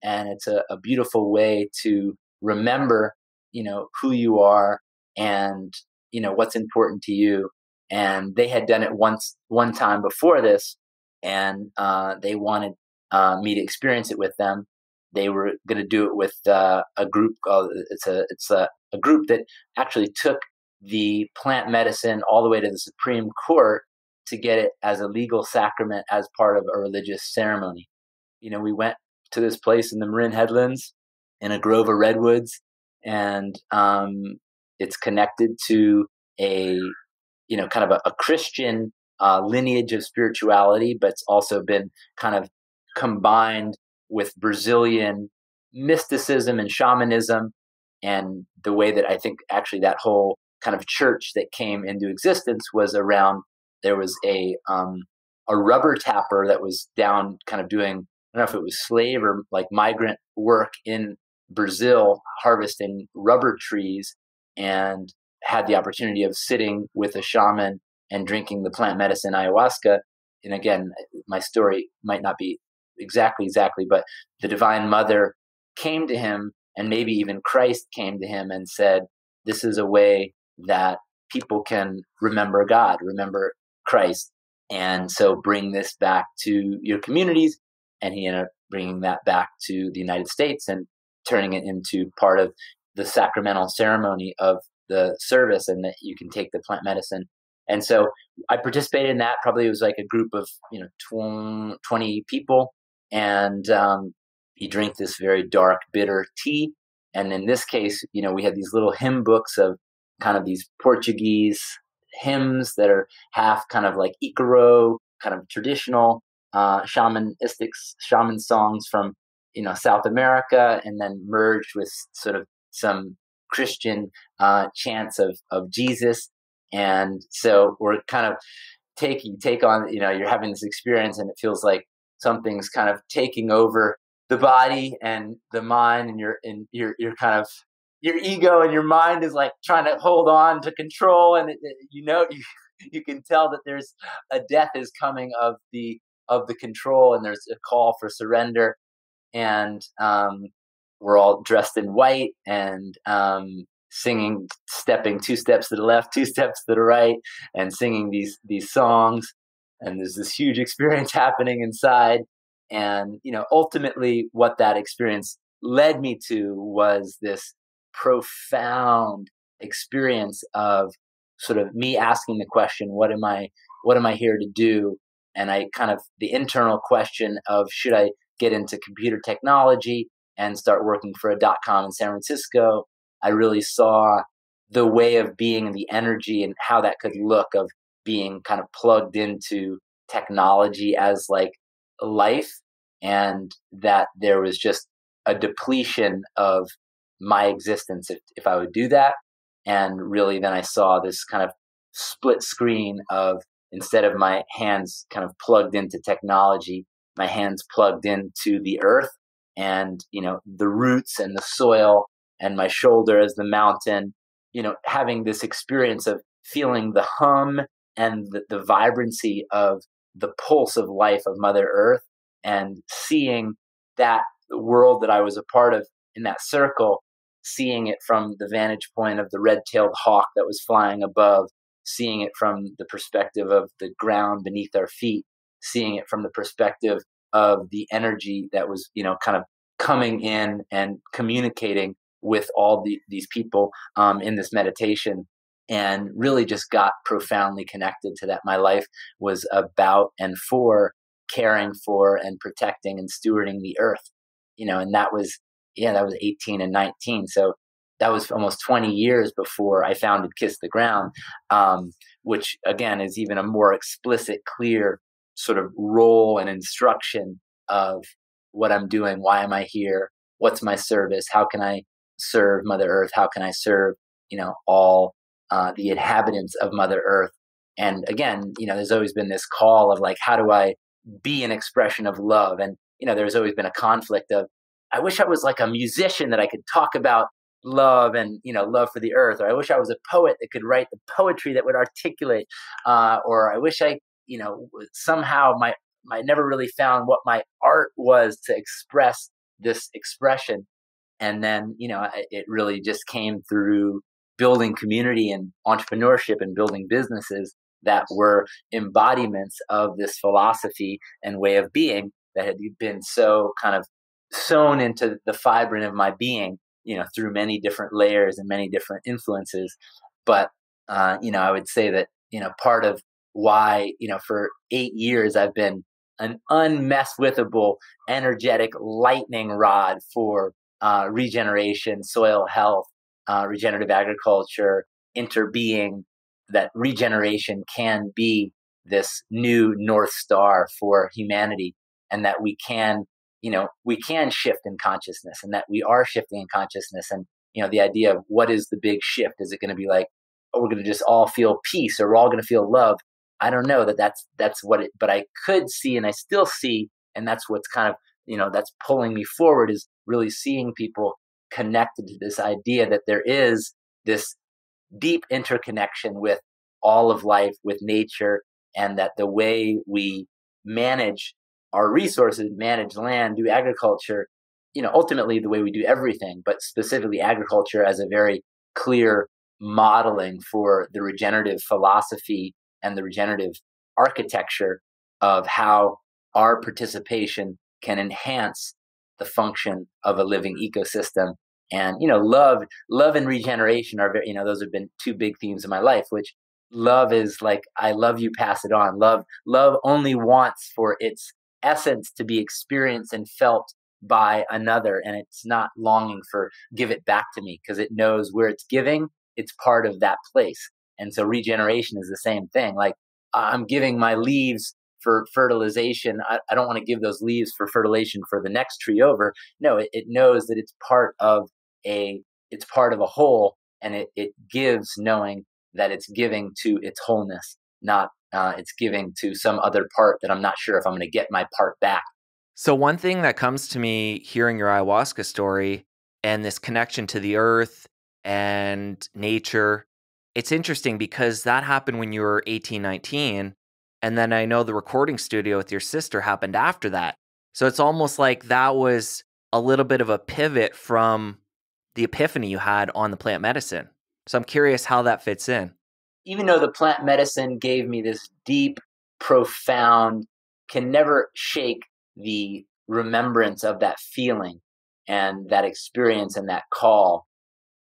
and it's a, a beautiful way to remember you know who you are and you know what's important to you and they had done it once one time before this and uh, they wanted uh, me to experience it with them. They were going to do it with uh, a group called it's a it's a, a group that actually took the plant medicine all the way to the supreme court to get it as a legal sacrament as part of a religious ceremony. You know we went to this place in the marin headlands in a grove of redwoods and um, it's connected to a you know kind of a, a Christian uh, lineage of spirituality, but it's also been kind of combined with Brazilian mysticism and shamanism, and the way that I think actually that whole kind of church that came into existence was around there was a um, a rubber tapper that was down kind of doing I don't know if it was slave or like migrant work in Brazil harvesting rubber trees and had the opportunity of sitting with a shaman and drinking the plant medicine ayahuasca. And again, my story might not be exactly, exactly, but the Divine Mother came to him, and maybe even Christ came to him and said, This is a way that people can remember God, remember Christ. And so bring this back to your communities. And he ended up bringing that back to the United States. And turning it into part of the sacramental ceremony of the service and that you can take the plant medicine. And so I participated in that. Probably it was like a group of, you know, 20 people. And um, you drink this very dark, bitter tea. And in this case, you know, we had these little hymn books of kind of these Portuguese hymns that are half kind of like Icaro, kind of traditional uh, shamanistic shaman songs from you know South America, and then merged with sort of some Christian uh, chants of of Jesus. And so we're kind of taking take on you know you're having this experience, and it feels like something's kind of taking over the body and the mind, and you're and you're you're kind of your ego and your mind is like trying to hold on to control, and it, it, you know you you can tell that there's a death is coming of the of the control, and there's a call for surrender, and um, we're all dressed in white and um, singing, stepping two steps to the left, two steps to the right, and singing these these songs. And there's this huge experience happening inside. And you know, ultimately, what that experience led me to was this profound experience of sort of me asking the question, "What am I? What am I here to do?" And I kind of the internal question of should I get into computer technology and start working for a dot com in San Francisco. I really saw the way of being and the energy and how that could look of being kind of plugged into technology as like life and that there was just a depletion of my existence if, if I would do that. And really, then I saw this kind of split screen of instead of my hands kind of plugged into technology, my hands plugged into the earth and, you know, the roots and the soil and my shoulder as the mountain, you know, having this experience of feeling the hum and the, the vibrancy of the pulse of life of Mother Earth and seeing that world that I was a part of in that circle, seeing it from the vantage point of the red tailed hawk that was flying above, seeing it from the perspective of the ground beneath our feet, seeing it from the perspective of the energy that was, you know, kind of coming in and communicating with all the, these people um, in this meditation and really just got profoundly connected to that. My life was about and for caring for and protecting and stewarding the earth, you know, and that was, yeah, that was 18 and 19. So that was almost 20 years before I founded Kiss the Ground, um, which again is even a more explicit, clear sort of role and instruction of what I'm doing, why am I here, what's my service, how can I serve Mother Earth, how can I serve, you know, all uh, the inhabitants of Mother Earth. And again, you know, there's always been this call of like, how do I be an expression of love? And, you know, there's always been a conflict of, I wish I was like a musician that I could talk about love and you know love for the earth or i wish i was a poet that could write the poetry that would articulate uh, or i wish i you know somehow my I never really found what my art was to express this expression. And then, you know, it really just came through building community and entrepreneurship and building businesses that were embodiments of this philosophy and way of being that had been so kind of sewn into the fibrine of my being, you know, through many different layers and many different influences. But, uh, you know, I would say that, you know, part of why, you know, for eight years I've been an unmesswithable, energetic lightning rod for uh, regeneration, soil health, uh, regenerative agriculture, interbeing, that regeneration can be this new North Star for humanity and that we can, you know, we can shift in consciousness and that we are shifting in consciousness. And, you know, the idea of what is the big shift? Is it going to be like, oh, we're going to just all feel peace or we're all going to feel love? I don't know that that's that's what it, but I could see and I still see, and that's what's kind of you know that's pulling me forward is really seeing people connected to this idea that there is this deep interconnection with all of life, with nature, and that the way we manage our resources, manage land, do agriculture, you know, ultimately the way we do everything, but specifically agriculture as a very clear modeling for the regenerative philosophy and the regenerative architecture of how our participation can enhance the function of a living ecosystem. And you know love love and regeneration are very you know those have been two big themes in my life which love is like i love you pass it on. Love love only wants for its essence to be experienced and felt by another and it's not longing for give it back to me because it knows where it's giving it's part of that place and so regeneration is the same thing. Like i'm giving my leaves for fertilization. I, I don't want to give those leaves for fertilization for the next tree over. No it, it knows that it's part of a it's part of a whole and it, it gives knowing that it's giving to its wholeness not uh, it's giving to some other part that i'm not sure if i'm going to get my part back. So, one thing that comes to me hearing your ayahuasca story and this connection to the earth and nature, it's interesting because that happened when you were 18, 19. And then I know the recording studio with your sister happened after that. So, it's almost like that was a little bit of a pivot from the epiphany you had on the plant medicine. So, I'm curious how that fits in. Even though the plant medicine gave me this deep, profound, can never shake the remembrance of that feeling and that experience and that call.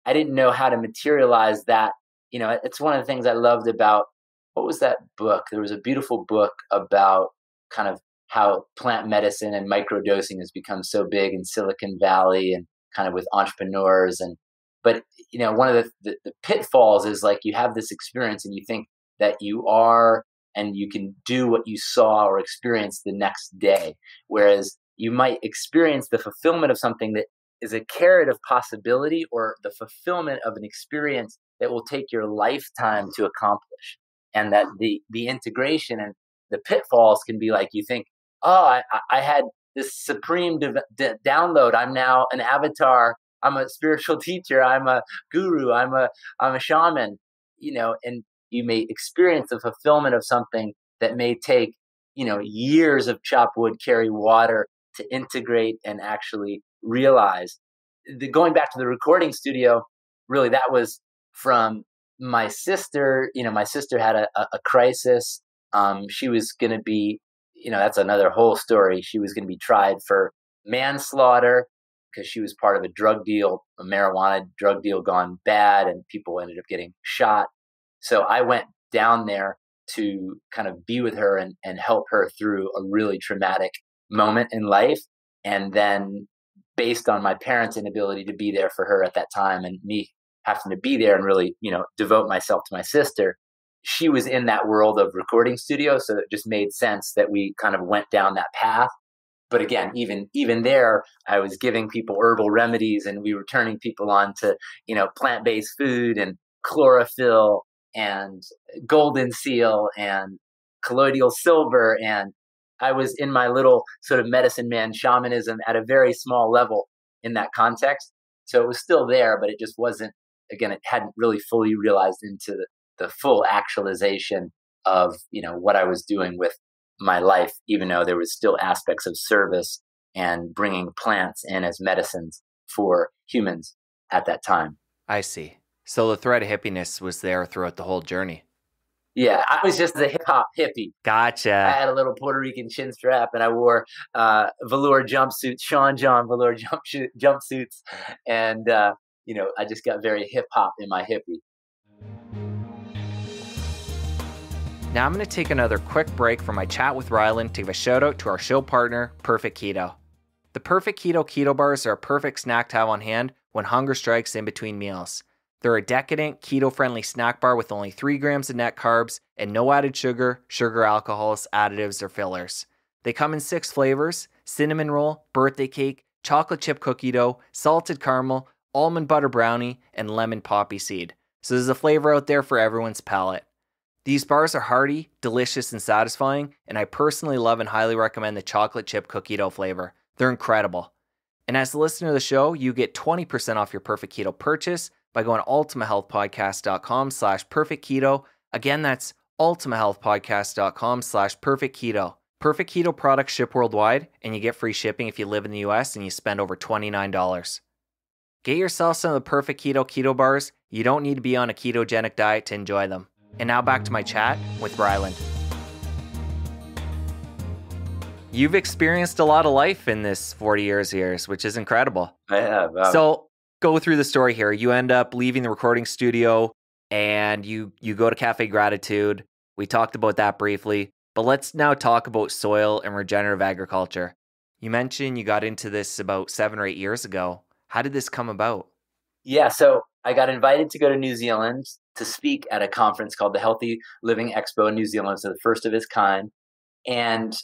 I didn't know how to materialize that. You know, it's one of the things I loved about what was that book? There was a beautiful book about kind of how plant medicine and microdosing has become so big in Silicon Valley and kind of with entrepreneurs and but you know one of the, the, the pitfalls is like you have this experience and you think that you are and you can do what you saw or experienced the next day. Whereas you might experience the fulfillment of something that is a carrot of possibility or the fulfillment of an experience that will take your lifetime to accomplish. And that the, the integration and the pitfalls can be like you think, oh, I, I had this supreme download. I'm now an avatar. I'm a spiritual teacher. I'm a guru. I'm a I'm a shaman. You know, and you may experience the fulfillment of something that may take you know years of chop wood carry water to integrate and actually realize the, going back to the recording studio really that was from my sister you know my sister had a, a, a crisis. Um, she was going to be you know that's another whole story. She was going to be tried for manslaughter because she was part of a drug deal a marijuana drug deal gone bad and people ended up getting shot. So I went down there to kind of be with her and, and help her through a really traumatic moment in life. And then, based on my parents' inability to be there for her at that time and me having to be there and really, you know, devote myself to my sister, she was in that world of recording studio. So it just made sense that we kind of went down that path. But again, even even there, I was giving people herbal remedies and we were turning people on to, you know, plant-based food and chlorophyll and golden seal and colloidal silver and I was in my little sort of medicine man shamanism at a very small level in that context. So it was still there, but it just wasn't, again, it hadn't really fully realized into the, the full actualization of, you know, what I was doing with my life, even though there was still aspects of service and bringing plants in as medicines for humans at that time. I see. So the thread of hippiness was there throughout the whole journey. Yeah, I was just a hip hop hippie. Gotcha. I had a little Puerto Rican chin strap, and I wore uh, velour jumpsuits, Sean John velour jump jumpsuits, and uh, you know, I just got very hip hop in my hippie. Now I'm going to take another quick break from my chat with Ryland to give a shout out to our show partner, Perfect Keto. The Perfect Keto keto bars are a perfect snack to have on hand when hunger strikes in between meals. They're a decadent, keto friendly snack bar with only 3 grams of net carbs and no added sugar, sugar alcohols, additives, or fillers. They come in six flavors cinnamon roll, birthday cake, chocolate chip cookie dough, salted caramel, almond butter brownie, and lemon poppy seed. So there's a flavor out there for everyone's palate. These bars are hearty, delicious, and satisfying, and I personally love and highly recommend the chocolate chip cookie dough flavor. They're incredible. And as a listener of the show, you get 20% off your perfect keto purchase by going to ultimatehealthpodcast.com slash perfect keto. Again, that's ultimatehealthpodcast.com slash perfect keto. Perfect Keto products ship worldwide, and you get free shipping if you live in the US and you spend over $29. Get yourself some of the Perfect Keto keto bars. You don't need to be on a ketogenic diet to enjoy them. And now back to my chat with Ryland. You've experienced a lot of life in this 40 years here, which is incredible. I have. So go through the story here. You end up leaving the recording studio and you you go to Cafe Gratitude. We talked about that briefly, but let's now talk about soil and regenerative agriculture. You mentioned you got into this about seven or eight years ago. How did this come about? Yeah, so I got invited to go to New Zealand to speak at a conference called the Healthy Living Expo in New Zealand. So the first of its kind. And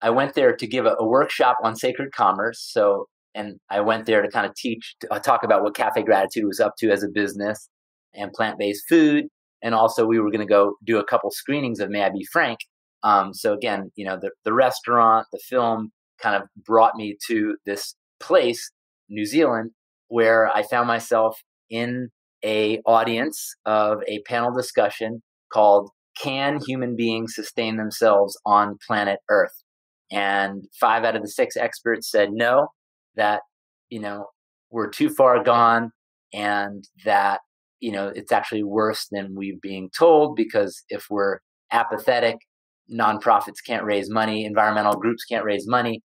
I went there to give a, a workshop on sacred commerce. So, and I went there to kind of teach, to, uh, talk about what Cafe Gratitude was up to as a business and plant based food. And also, we were going to go do a couple screenings of May I Be Frank. Um, so, again, you know, the, the restaurant, the film kind of brought me to this place, New Zealand, where I found myself in a audience of a panel discussion called can human beings sustain themselves on planet earth? And five out of the six experts said no that you know we're too far gone and that you know it's actually worse than we're being told because if we're apathetic nonprofits can't raise money environmental groups can't raise money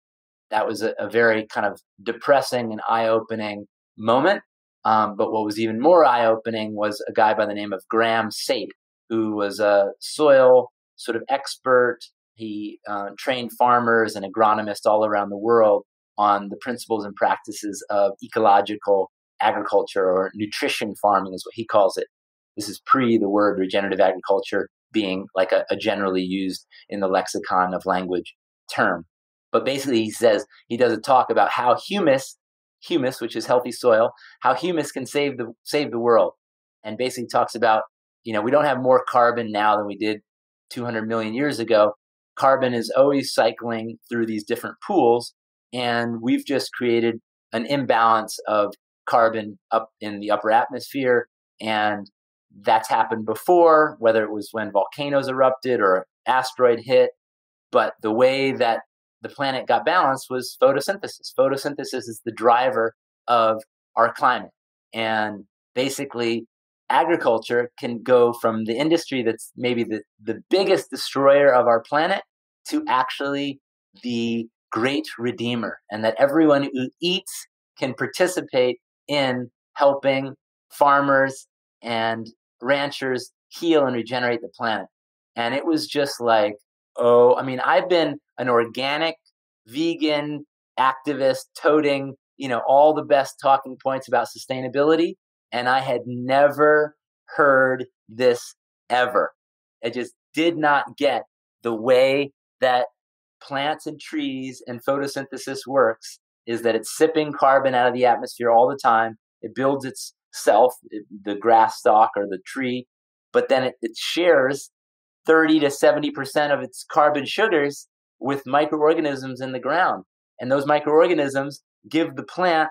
that was a, a very kind of depressing and eye-opening moment um, but what was even more eye-opening was a guy by the name of Graham Sait who was a soil sort of expert he uh, trained farmers and agronomists all around the world on the principles and practices of ecological agriculture or nutrition farming, is what he calls it. This is pre the word regenerative agriculture being like a, a generally used in the lexicon of language term. But basically, he says he does a talk about how humus, humus, which is healthy soil, how humus can save the save the world, and basically talks about you know we don't have more carbon now than we did 200 million years ago, carbon is always cycling through these different pools. And we've just created an imbalance of carbon up in the upper atmosphere. And that's happened before, whether it was when volcanoes erupted or asteroid hit. But the way that the planet got balanced was photosynthesis. Photosynthesis is the driver of our climate. And basically, agriculture can go from the industry that's maybe the, the biggest destroyer of our planet to actually the great redeemer, and that everyone who eats can participate in helping farmers and ranchers heal and regenerate the planet. And it was just like, oh, I mean, I've been an organic, vegan activist toting, you know, all the best talking points about sustainability and I had never heard this ever. I just did not get the way that plants and trees and photosynthesis works is that it's sipping carbon out of the atmosphere all the time. It builds itself, the grass stalk or the tree, but then it, it shares 30 to 70% of its carbon sugars with microorganisms in the ground. And those microorganisms give the plant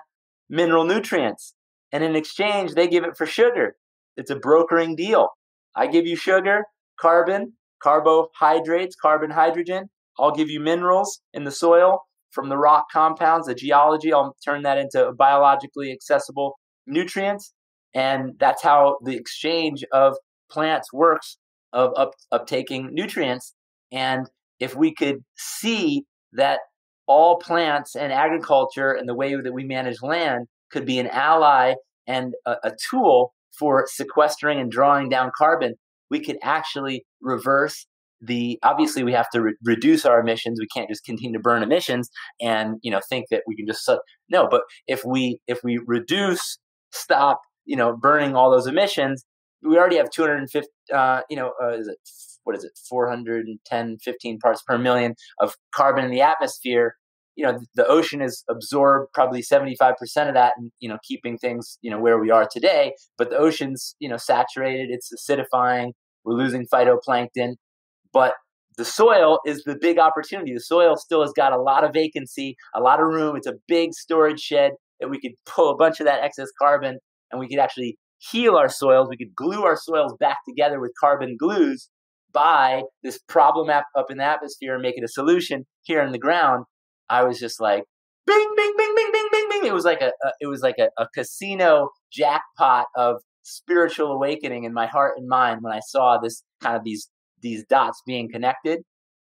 mineral nutrients. And in exchange, they give it for sugar. It's a brokering deal. I give you sugar, carbon, carbohydrates, carbon, hydrogen. I'll give you minerals in the soil from the rock compounds, the geology. I'll turn that into biologically accessible nutrients. And that's how the exchange of plants works of up, uptaking nutrients. And if we could see that all plants and agriculture and the way that we manage land could be an ally and a, a tool for sequestering and drawing down carbon, we could actually reverse the obviously we have to re- reduce our emissions we can't just continue to burn emissions and you know think that we can just no but if we if we reduce stop you know burning all those emissions we already have 250 uh, you know uh, is it what is it 410 15 parts per million of carbon in the atmosphere you know the ocean has absorbed probably 75% of that and you know keeping things you know where we are today but the ocean's you know saturated it's acidifying we're losing phytoplankton but the soil is the big opportunity. The soil still has got a lot of vacancy a lot of room it's a big storage shed that we could pull a bunch of that excess carbon and we could actually heal our soils we could glue our soils back together with carbon glues by this problem up in the atmosphere and make it a solution here in the ground I was just like, bing, bing, bing, bing, bing, bing, bing. It was like a, a it was like a, a casino jackpot of spiritual awakening in my heart and mind when I saw this kind of these these dots being connected,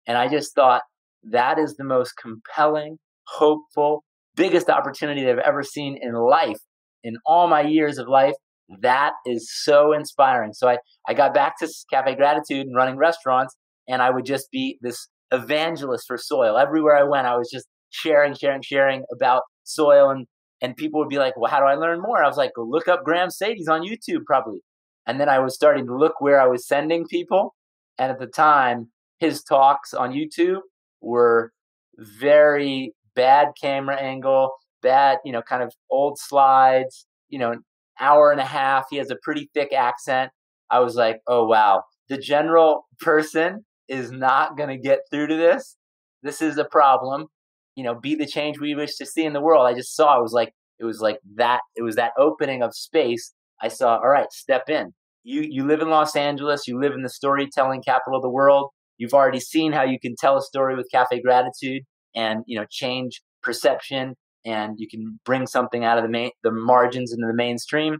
and I just thought that is the most compelling, hopeful, biggest opportunity that I've ever seen in life in all my years of life. That is so inspiring. So I, I got back to Cafe Gratitude and running restaurants, and I would just be this evangelist for soil. Everywhere I went, I was just sharing, sharing, sharing about soil and and people would be like, "Well, how do I learn more?" I was like, well, "Look up Graham Sait's on YouTube, probably." And then I was starting to look where I was sending people, and at the time, his talks on YouTube were very bad camera angle, bad, you know, kind of old slides, you know, hour and a half. He has a pretty thick accent. I was like, "Oh wow, the general person is not going to get through to this. This is a problem. You know, be the change we wish to see in the world. I just saw it was like it was like that. It was that opening of space. I saw. All right, step in. You you live in Los Angeles. You live in the storytelling capital of the world. You've already seen how you can tell a story with Cafe Gratitude and you know change perception and you can bring something out of the main the margins into the mainstream.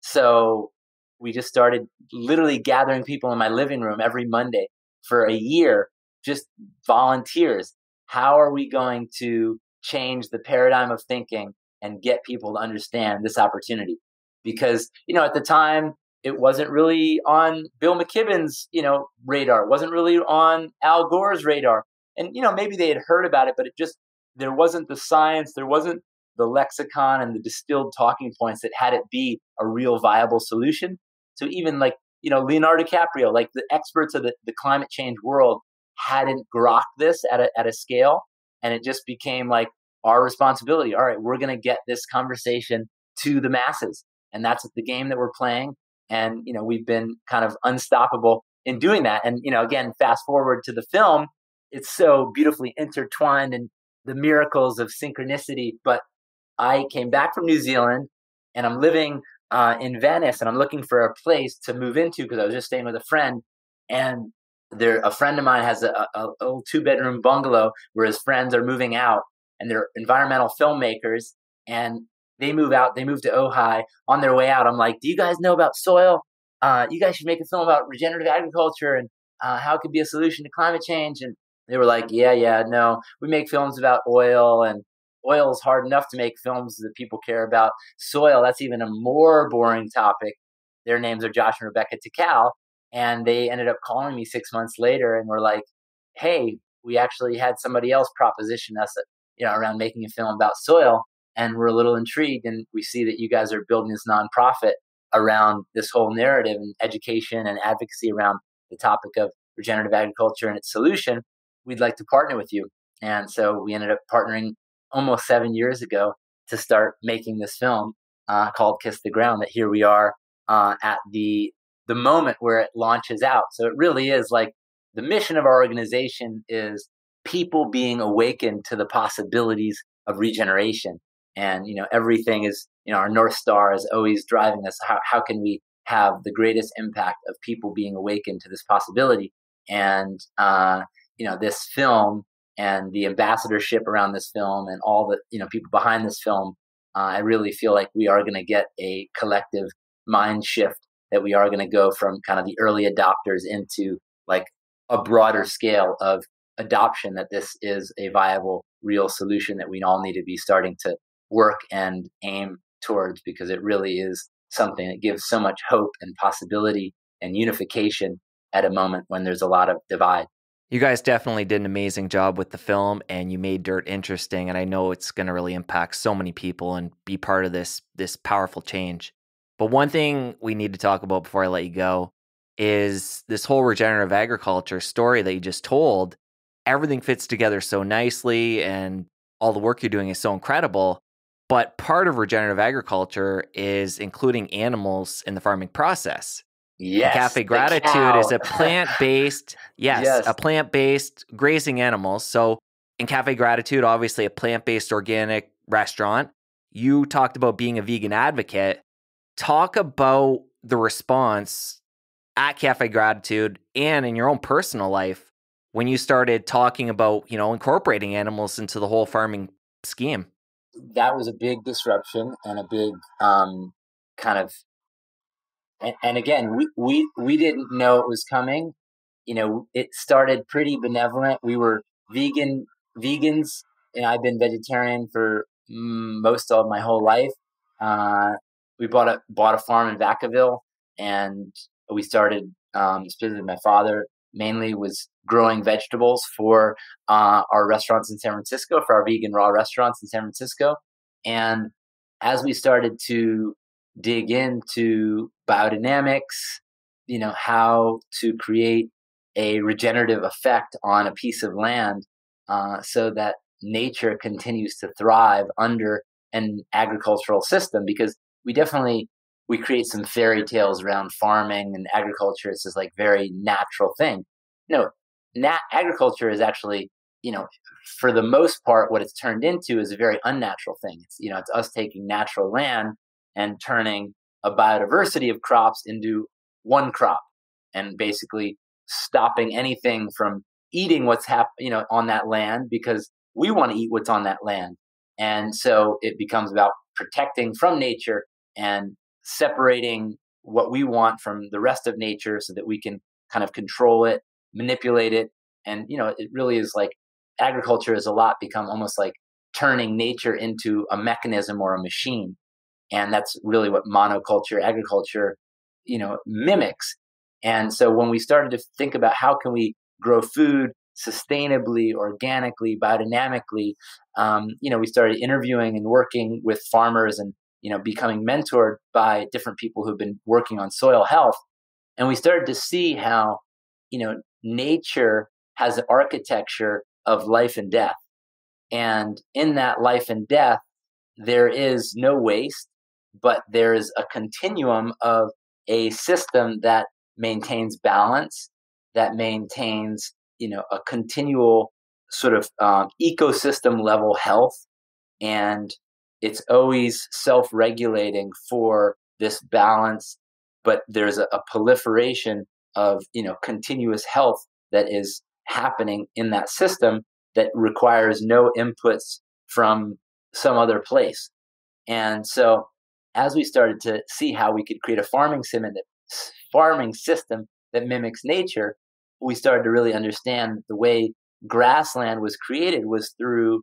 So we just started literally gathering people in my living room every Monday for a year, just volunteers. How are we going to change the paradigm of thinking and get people to understand this opportunity? Because, you know, at the time, it wasn't really on Bill McKibben's, you know, radar. It wasn't really on Al Gore's radar. And, you know, maybe they had heard about it, but it just, there wasn't the science, there wasn't the lexicon and the distilled talking points that had it be a real viable solution. So even like you know, Leonardo DiCaprio, like the experts of the, the climate change world hadn't grokked this at a, at a scale. And it just became like our responsibility. All right, we're going to get this conversation to the masses. And that's the game that we're playing. And, you know, we've been kind of unstoppable in doing that. And, you know, again, fast forward to the film, it's so beautifully intertwined and the miracles of synchronicity. But I came back from New Zealand and I'm living uh, in Venice, and I'm looking for a place to move into because I was just staying with a friend, and there a friend of mine has a, a, a little two bedroom bungalow where his friends are moving out, and they're environmental filmmakers, and they move out. They move to Ojai. On their way out, I'm like, "Do you guys know about soil? Uh, you guys should make a film about regenerative agriculture and uh, how it could be a solution to climate change." And they were like, "Yeah, yeah, no, we make films about oil and oil is hard enough to make films that people care about. Soil, that's even a more boring topic. Their names are Josh and Rebecca Tickell. And they ended up calling me six months later and were like, hey, we actually had somebody else proposition us, you know, around making a film about soil. And we're a little intrigued. And we see that you guys are building this nonprofit around this whole narrative and education and advocacy around the topic of regenerative agriculture and its solution. We'd like to partner with you. And so we ended up partnering almost seven years ago to start making this film uh, called Kiss the Ground. That here we are uh, at the the moment where it launches out. So it really is like the mission of our organization is people being awakened to the possibilities of regeneration. And you know everything is you know our north star is always driving us. How how can we have the greatest impact of people being awakened to this possibility? And uh, you know this film and the ambassadorship around this film and all the you know people behind this film uh, i really feel like we are going to get a collective mind shift that we are going to go from kind of the early adopters into like a broader scale of adoption that this is a viable real solution that we all need to be starting to work and aim towards because it really is something that gives so much hope and possibility and unification at a moment when there's a lot of divide you guys definitely did an amazing job with the film and you made dirt interesting and I know it's going to really impact so many people and be part of this this powerful change. But one thing we need to talk about before I let you go is this whole regenerative agriculture story that you just told. Everything fits together so nicely and all the work you're doing is so incredible. But part of regenerative agriculture is including animals in the farming process. Yes. Cafe Gratitude is a plant based, yes, yes, a plant based grazing animals. So in Cafe Gratitude, obviously a plant based organic restaurant. You talked about being a vegan advocate. Talk about the response at Cafe Gratitude and in your own personal life when you started talking about, you know, incorporating animals into the whole farming scheme. That was a big disruption and a big um, kind of and, and again, we, we we didn't know it was coming. You know, it started pretty benevolent. We were vegan vegans, and I've been vegetarian for mm, most of my whole life. Uh, we bought a bought a farm in Vacaville, and we started. Um, specifically, my father mainly was growing vegetables for uh, our restaurants in San Francisco, for our vegan raw restaurants in San Francisco. And as we started to dig into biodynamics, you know, how to create a regenerative effect on a piece of land uh, so that nature continues to thrive under an agricultural system because we definitely we create some fairy tales around farming and agriculture it's this like very natural thing. No nat- agriculture is actually you know for the most part what it's turned into is a very unnatural thing. It's you know it's us taking natural land and turning a biodiversity of crops into one crop and basically stopping anything from eating what's hap- you know on that land because we want to eat what's on that land. And so it becomes about protecting from nature and separating what we want from the rest of nature so that we can kind of control it manipulate it. And you know it really is like agriculture has a lot become almost like turning nature into a mechanism or a machine and that's really what monoculture agriculture you know mimics and so when we started to think about how can we grow food sustainably, organically, biodynamically, um, you know, we started interviewing and working with farmers and, you know, becoming mentored by different people who've been working on soil health. And we started to see how, you know, nature has an architecture of life and death. And in that life and death, there is no waste, but there is a continuum of a system that maintains balance, that maintains you know a continual sort of um, ecosystem level health, and it's always self-regulating for this balance. But there's a, a proliferation of you know continuous health that is happening in that system that requires no inputs from some other place. And so as we started to see how we could create a farming sim that farming system that mimics nature, we started to really understand the way grassland was created was through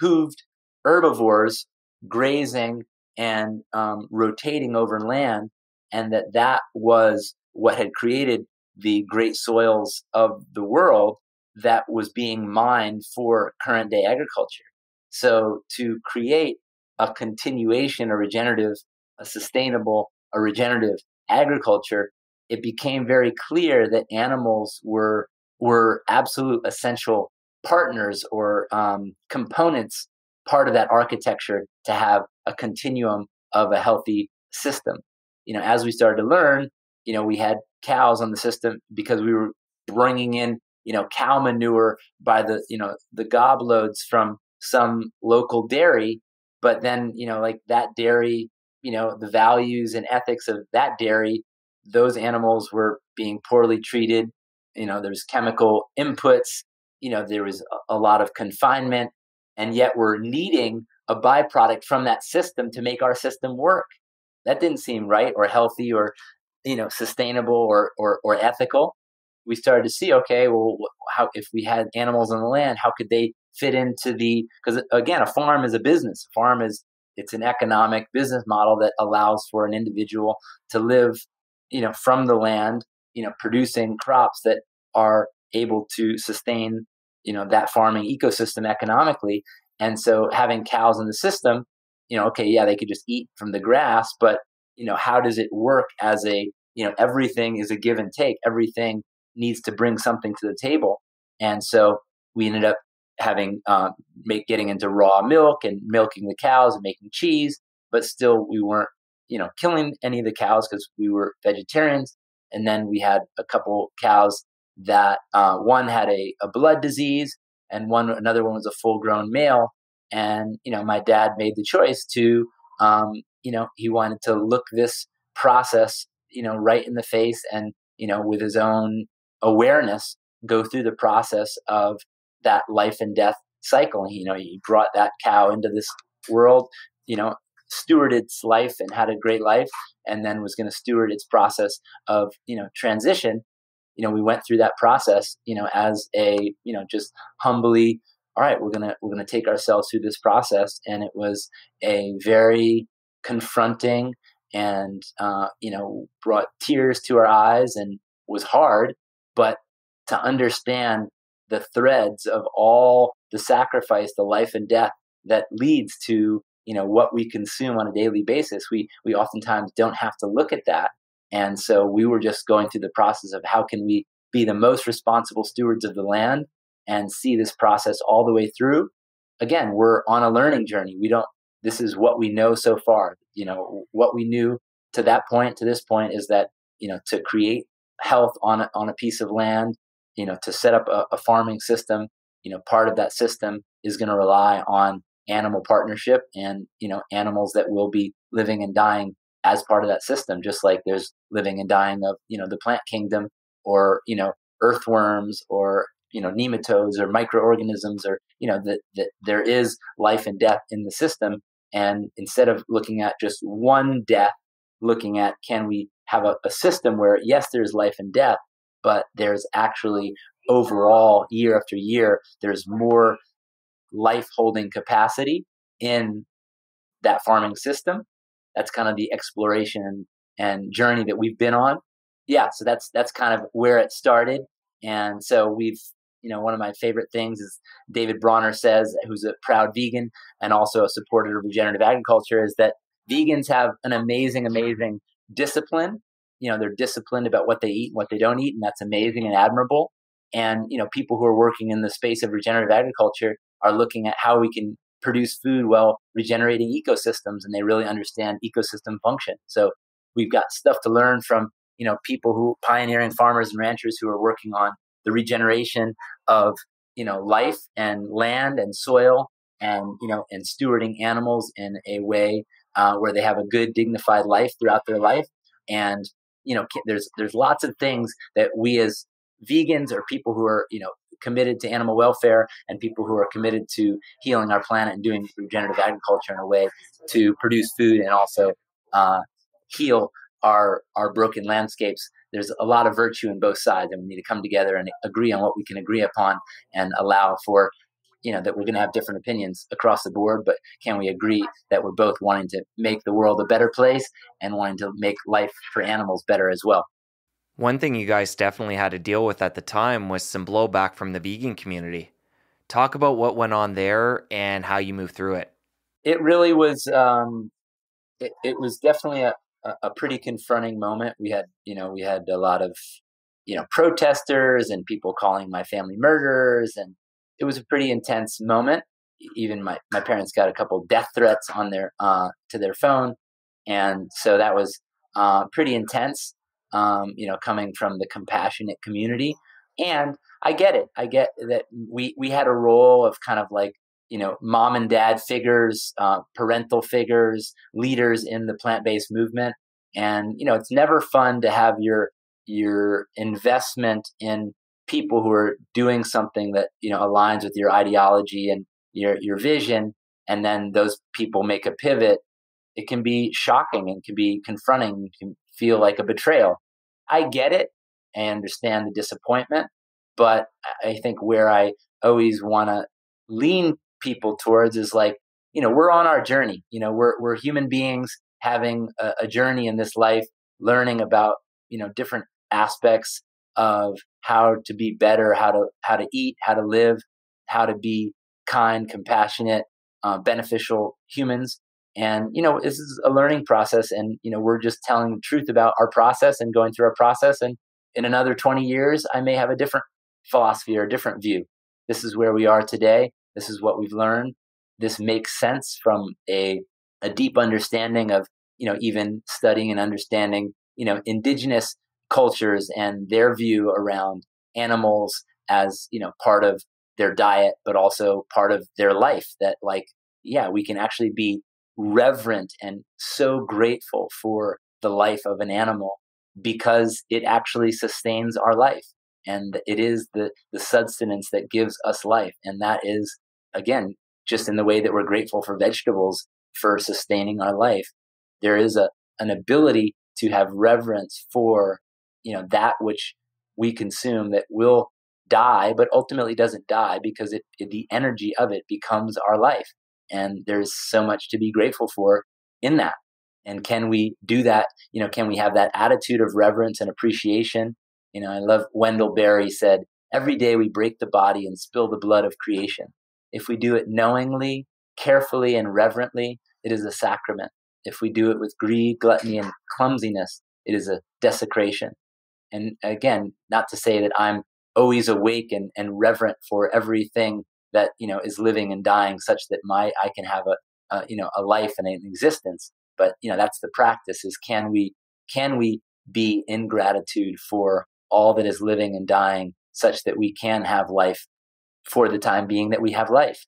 hooved herbivores grazing and um, rotating over land, and that that was what had created the great soils of the world that was being mined for current day agriculture. So to create a continuation, a regenerative, a sustainable, a regenerative agriculture, it became very clear that animals were were absolute essential partners or um, components part of that architecture to have a continuum of a healthy system. You know as we started to learn you know we had cows on the system because we were bringing in you know cow manure by the you know the gobloads from some local dairy but then you know like that dairy you know the values and ethics of that dairy those animals were being poorly treated. You know, there's chemical inputs. You know, there was a, lot of confinement, and yet we're needing a byproduct from that system to make our system work. That didn't seem right or healthy or you know sustainable or or, or ethical. We started to see, okay, well, how if we had animals on the land, how could they fit into the? Because again, a farm is a business. A farm is it's an economic business model that allows for an individual to live you know, from the land, you know, producing crops that are able to sustain, you know, that farming ecosystem economically. And so having cows in the system, you know, okay, yeah, they could just eat from the grass, but you know, how does it work as a, you know, everything is a give and take. Everything needs to bring something to the table. And so we ended up having um, make getting into raw milk and milking the cows and making cheese, but still we weren't you know, killing any of the cows because we were vegetarians. And then we had a couple cows that uh, one had a, a blood disease and one another one was a full grown male. And you know, my dad made the choice to, um, you know, he wanted to look this process, you know, right in the face and you know, with his own awareness, go through the process of that life and death cycle. You know, he brought that cow into this world, you know, stewarded its life and had a great life and then was going to steward its process of you know transition you know we went through that process you know as a you know just humbly all right we're going to we're going to take ourselves through this process and it was a very confronting and uh, you know brought tears to our eyes and was hard but to understand the threads of all the sacrifice, the life and death that leads to you know what we consume on a daily basis. We we oftentimes don't have to look at that, and so we were just going through the process of how can we be the most responsible stewards of the land and see this process all the way through. Again, we're on a learning journey. We don't. This is what we know so far. You know what we knew to that point to this point is that you know to create health on a, on a piece of land you know to set up a, a farming system you know part of that system is going to rely on animal partnership and you know animals that will be living and dying as part of that system just like there's living and dying of you know the plant kingdom or you know earthworms or you know nematodes or microorganisms or you know that that there is life and death in the system. And instead of looking at just one death looking at can we have a, a system where yes there's life and death but there's actually overall year after year there's more life holding capacity in that farming system. That's kind of the exploration and journey that we've been on. Yeah so that's that's kind of where it started. And so we've you know one of my favorite things is david bronner says who's a proud vegan and also a supporter of regenerative agriculture is that vegans have an amazing amazing discipline you know they're disciplined about what they eat and what they don't eat and that's amazing and admirable. And you know people who are working in the space of regenerative agriculture are looking at how we can produce food while regenerating ecosystems and they really understand ecosystem function. So we've got stuff to learn from you know people who pioneering farmers and ranchers who are working on the regeneration of you know life and land and soil and you know and stewarding animals in a way uh, where they have a good dignified life throughout their life. And you know there's there's lots of things that we as vegans or people who are you know committed to animal welfare and people who are committed to healing our planet and doing regenerative agriculture in a way to produce food and also uh, heal our our broken landscapes there's a lot of virtue in both sides and we need to come together and agree on what we can agree upon and allow for you know that we're going to have different opinions across the board but can we agree that we're both wanting to make the world a better place and wanting to make life for animals better as well? One thing you guys definitely had to deal with at the time was some blowback from the vegan community. Talk about what went on there and how you moved through it. It really was um, it, it was definitely a, a pretty confronting moment. We had you know we had a lot of you know protesters and people calling my family murderers and it was a pretty intense moment. Even my, my parents got a couple death threats on their uh, to their phone, and so that was uh, pretty intense. Um, you know, coming from the compassionate community, and I get it. I get that we we had a role of kind of like you know mom and dad figures, uh, parental figures, leaders in the plant based movement, and you know it's never fun to have your your investment in people who are doing something that you know aligns with your ideology and your your vision and then those people make a pivot it can be shocking and can be confronting you can feel like a betrayal. I get it. I understand the disappointment but i think where i always want to lean people towards is like you know we're on our journey. You know we're we're human beings having a, a journey in this life learning about you know different aspects of how to be better, how to how to eat, how to live, how to be kind, compassionate, uh, beneficial humans. And you know, this is a learning process, and you know, we're just telling the truth about our process and going through our process. And in another 20 years, I may have a different philosophy or a different view. This is where we are today. This is what we've learned. This makes sense from a a deep understanding of you know even studying and understanding you know indigenous cultures and their view around animals as you know part of their diet but also part of their life that like yeah we can actually be reverent and so grateful for the life of an animal because it actually sustains our life. And it is the the sustenance that gives us life. And that is again just in the way that we're grateful for vegetables for sustaining our life there is a an ability to have reverence for you know that which we consume that will die but ultimately doesn't die because it, it, the energy of it becomes our life and there's so much to be grateful for in that and can we do that you know can we have that attitude of reverence and appreciation you know i love wendell berry said Every day we break the body and spill the blood of creation. If we do it knowingly, carefully, and reverently, it is a sacrament. If we do it with greed, gluttony, and clumsiness, it is a desecration. And again, not to say that I'm always awake and, and reverent for everything that you know is living and dying, such that my I can have a, a you know a life and an existence. But you know that's the practice: is can we can we be in gratitude for all that is living and dying, such that we can have life for the time being that we have life,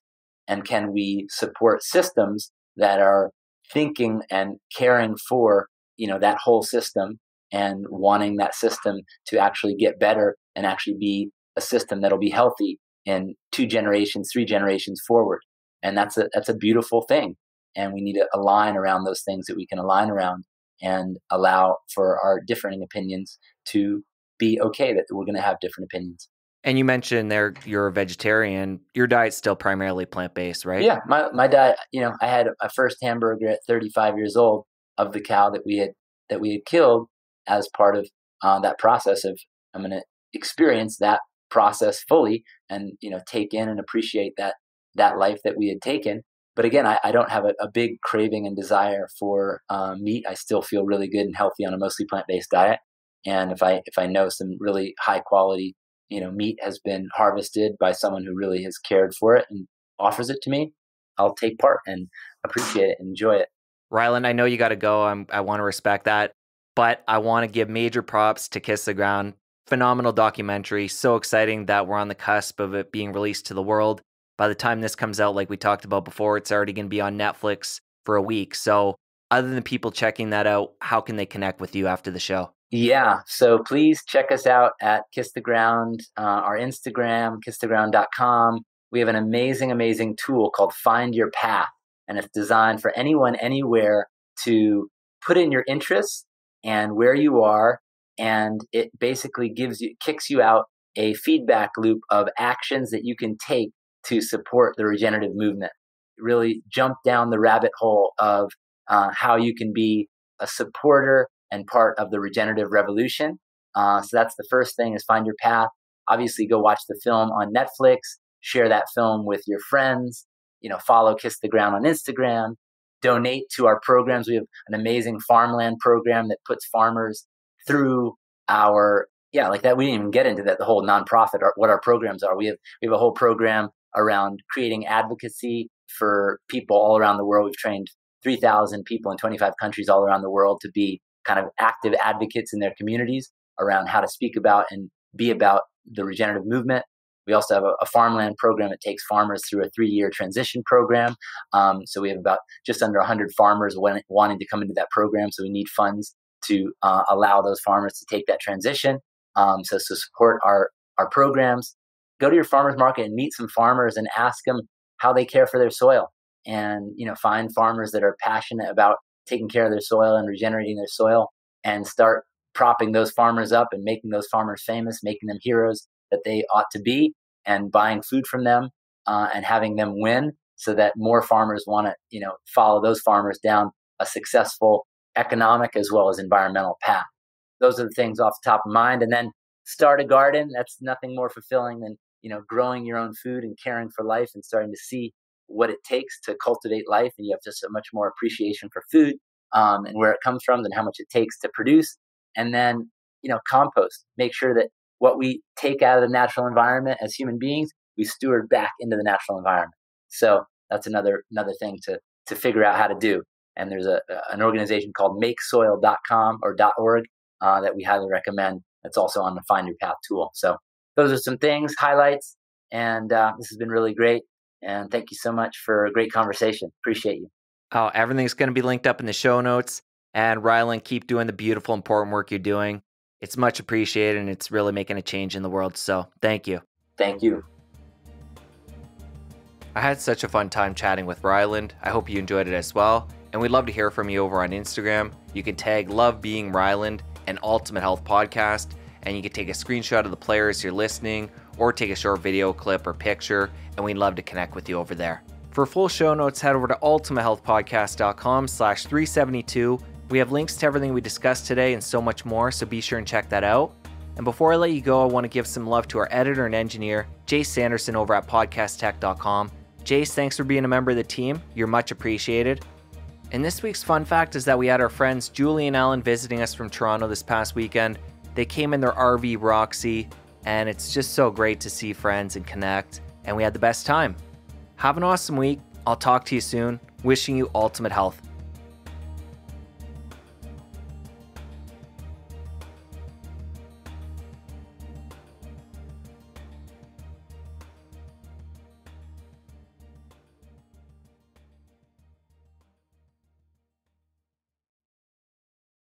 and can we support systems that are thinking and caring for you know that whole system and wanting that system to actually get better and actually be a system that'll be healthy in two generations, three generations forward. And that's a that's a beautiful thing. And we need to align around those things that we can align around and allow for our differing opinions to be okay that we're going to have different opinions. And you mentioned there you're a vegetarian. Your diet's still primarily plant based, right? Yeah, my my diet. You know, I had a first hamburger at 35 years old of the cow that we had that we had killed as part of uh, that process of I'm going to experience that process fully and you know take in and appreciate that that life that we had taken. But again i, I don't have a, a, big craving and desire for uh, meat. I still feel really good and healthy on a mostly plant-based diet. And if i if i know some really high quality you know meat has been harvested by someone who really has cared for it and offers it to me i'll take part and appreciate it and enjoy it. Ryland i know you got to go. I'm, i want to respect that but i want to give major props to kiss the ground phenomenal documentary. So exciting that we're on the cusp of it being released to the world. By the time this comes out, like we talked about before, it's already going to be on Netflix for a week. So, other than people checking that out, how can they connect with you after the show? Yeah, so please check us out at Kiss the Ground, uh, our Instagram, kisstheground.com. We have an amazing, amazing tool called Find Your Path, and it's designed for anyone, anywhere to put in your interests and where you are and it basically gives you kicks you out a feedback loop of actions that you can take to support the regenerative movement. Really jump down the rabbit hole of uh, how you can be a supporter and part of the regenerative revolution. Uh, so that's the first thing is find your path. Obviously go watch the film on netflix share that film with your friends you know follow kiss the ground on instagram donate to our programs. We have an amazing farmland program that puts farmers through our yeah like that we didn't even get into that the whole nonprofit or what our programs are. We have we have a whole program around creating advocacy for people all around the world. We've trained 3000 people in 25 countries all around the world to be kind of active advocates in their communities around how to speak about and be about the regenerative movement we also have a, a farmland program that takes farmers through a three-year transition program. Um, so we have about just under 100 farmers wanting to come into that program. So we need funds to uh, allow those farmers to take that transition. Um, so, to support our our programs, go to your farmers market and meet some farmers and ask them how they care for their soil, and you know find farmers that are passionate about taking care of their soil and regenerating their soil, and start propping those farmers up and making those farmers famous, making them heroes that they ought to be, and buying food from them uh, and having them win, so that more farmers want to you know follow those farmers down a successful economic as well as environmental path. Those are the things off the top of mind. And then start a garden. That's nothing more fulfilling than, you know, growing your own food and caring for life and starting to see what it takes to cultivate life. And you have just a much more appreciation for food um, and where it comes from than how much it takes to produce. And then, you know, compost. Make sure that what we take out of the natural environment as human beings, we steward back into the natural environment. So that's another another thing to to figure out how to do. And there's a, an organization called makesoil.com or .org uh, that we highly recommend. That's also on the Find Your Path tool. So those are some things, highlights, and uh, this has been really great. And thank you so much for a great conversation. Appreciate you. Oh, everything's going to be linked up in the show notes. And Ryland, keep doing the beautiful, important work you're doing. It's much appreciated and it's really making a change in the world. So thank you. Thank you. I had such a fun time chatting with Ryland. I hope you enjoyed it as well and we'd love to hear from you over on Instagram. You can tag Love Being Ryland and Ultimate Health Podcast, and you can take a screenshot of the players you're listening or take a short video clip or picture, and we'd love to connect with you over there. For full show notes, head over to ultimatehealthpodcast.com slash 372. We have links to everything we discussed today and so much more, so be sure and check that out. And before I let you go, I want to give some love to our editor and engineer, Jace Sanderson over at podcasttech.com. Jace, thanks for being a member of the team. You're much appreciated. And this week's fun fact is that we had our friends Julie and Alan visiting us from Toronto this past weekend. They came in their RV Roxy, and it's just so great to see friends and connect, and we had the best time. Have an awesome week. I'll talk to you soon. Wishing you ultimate health.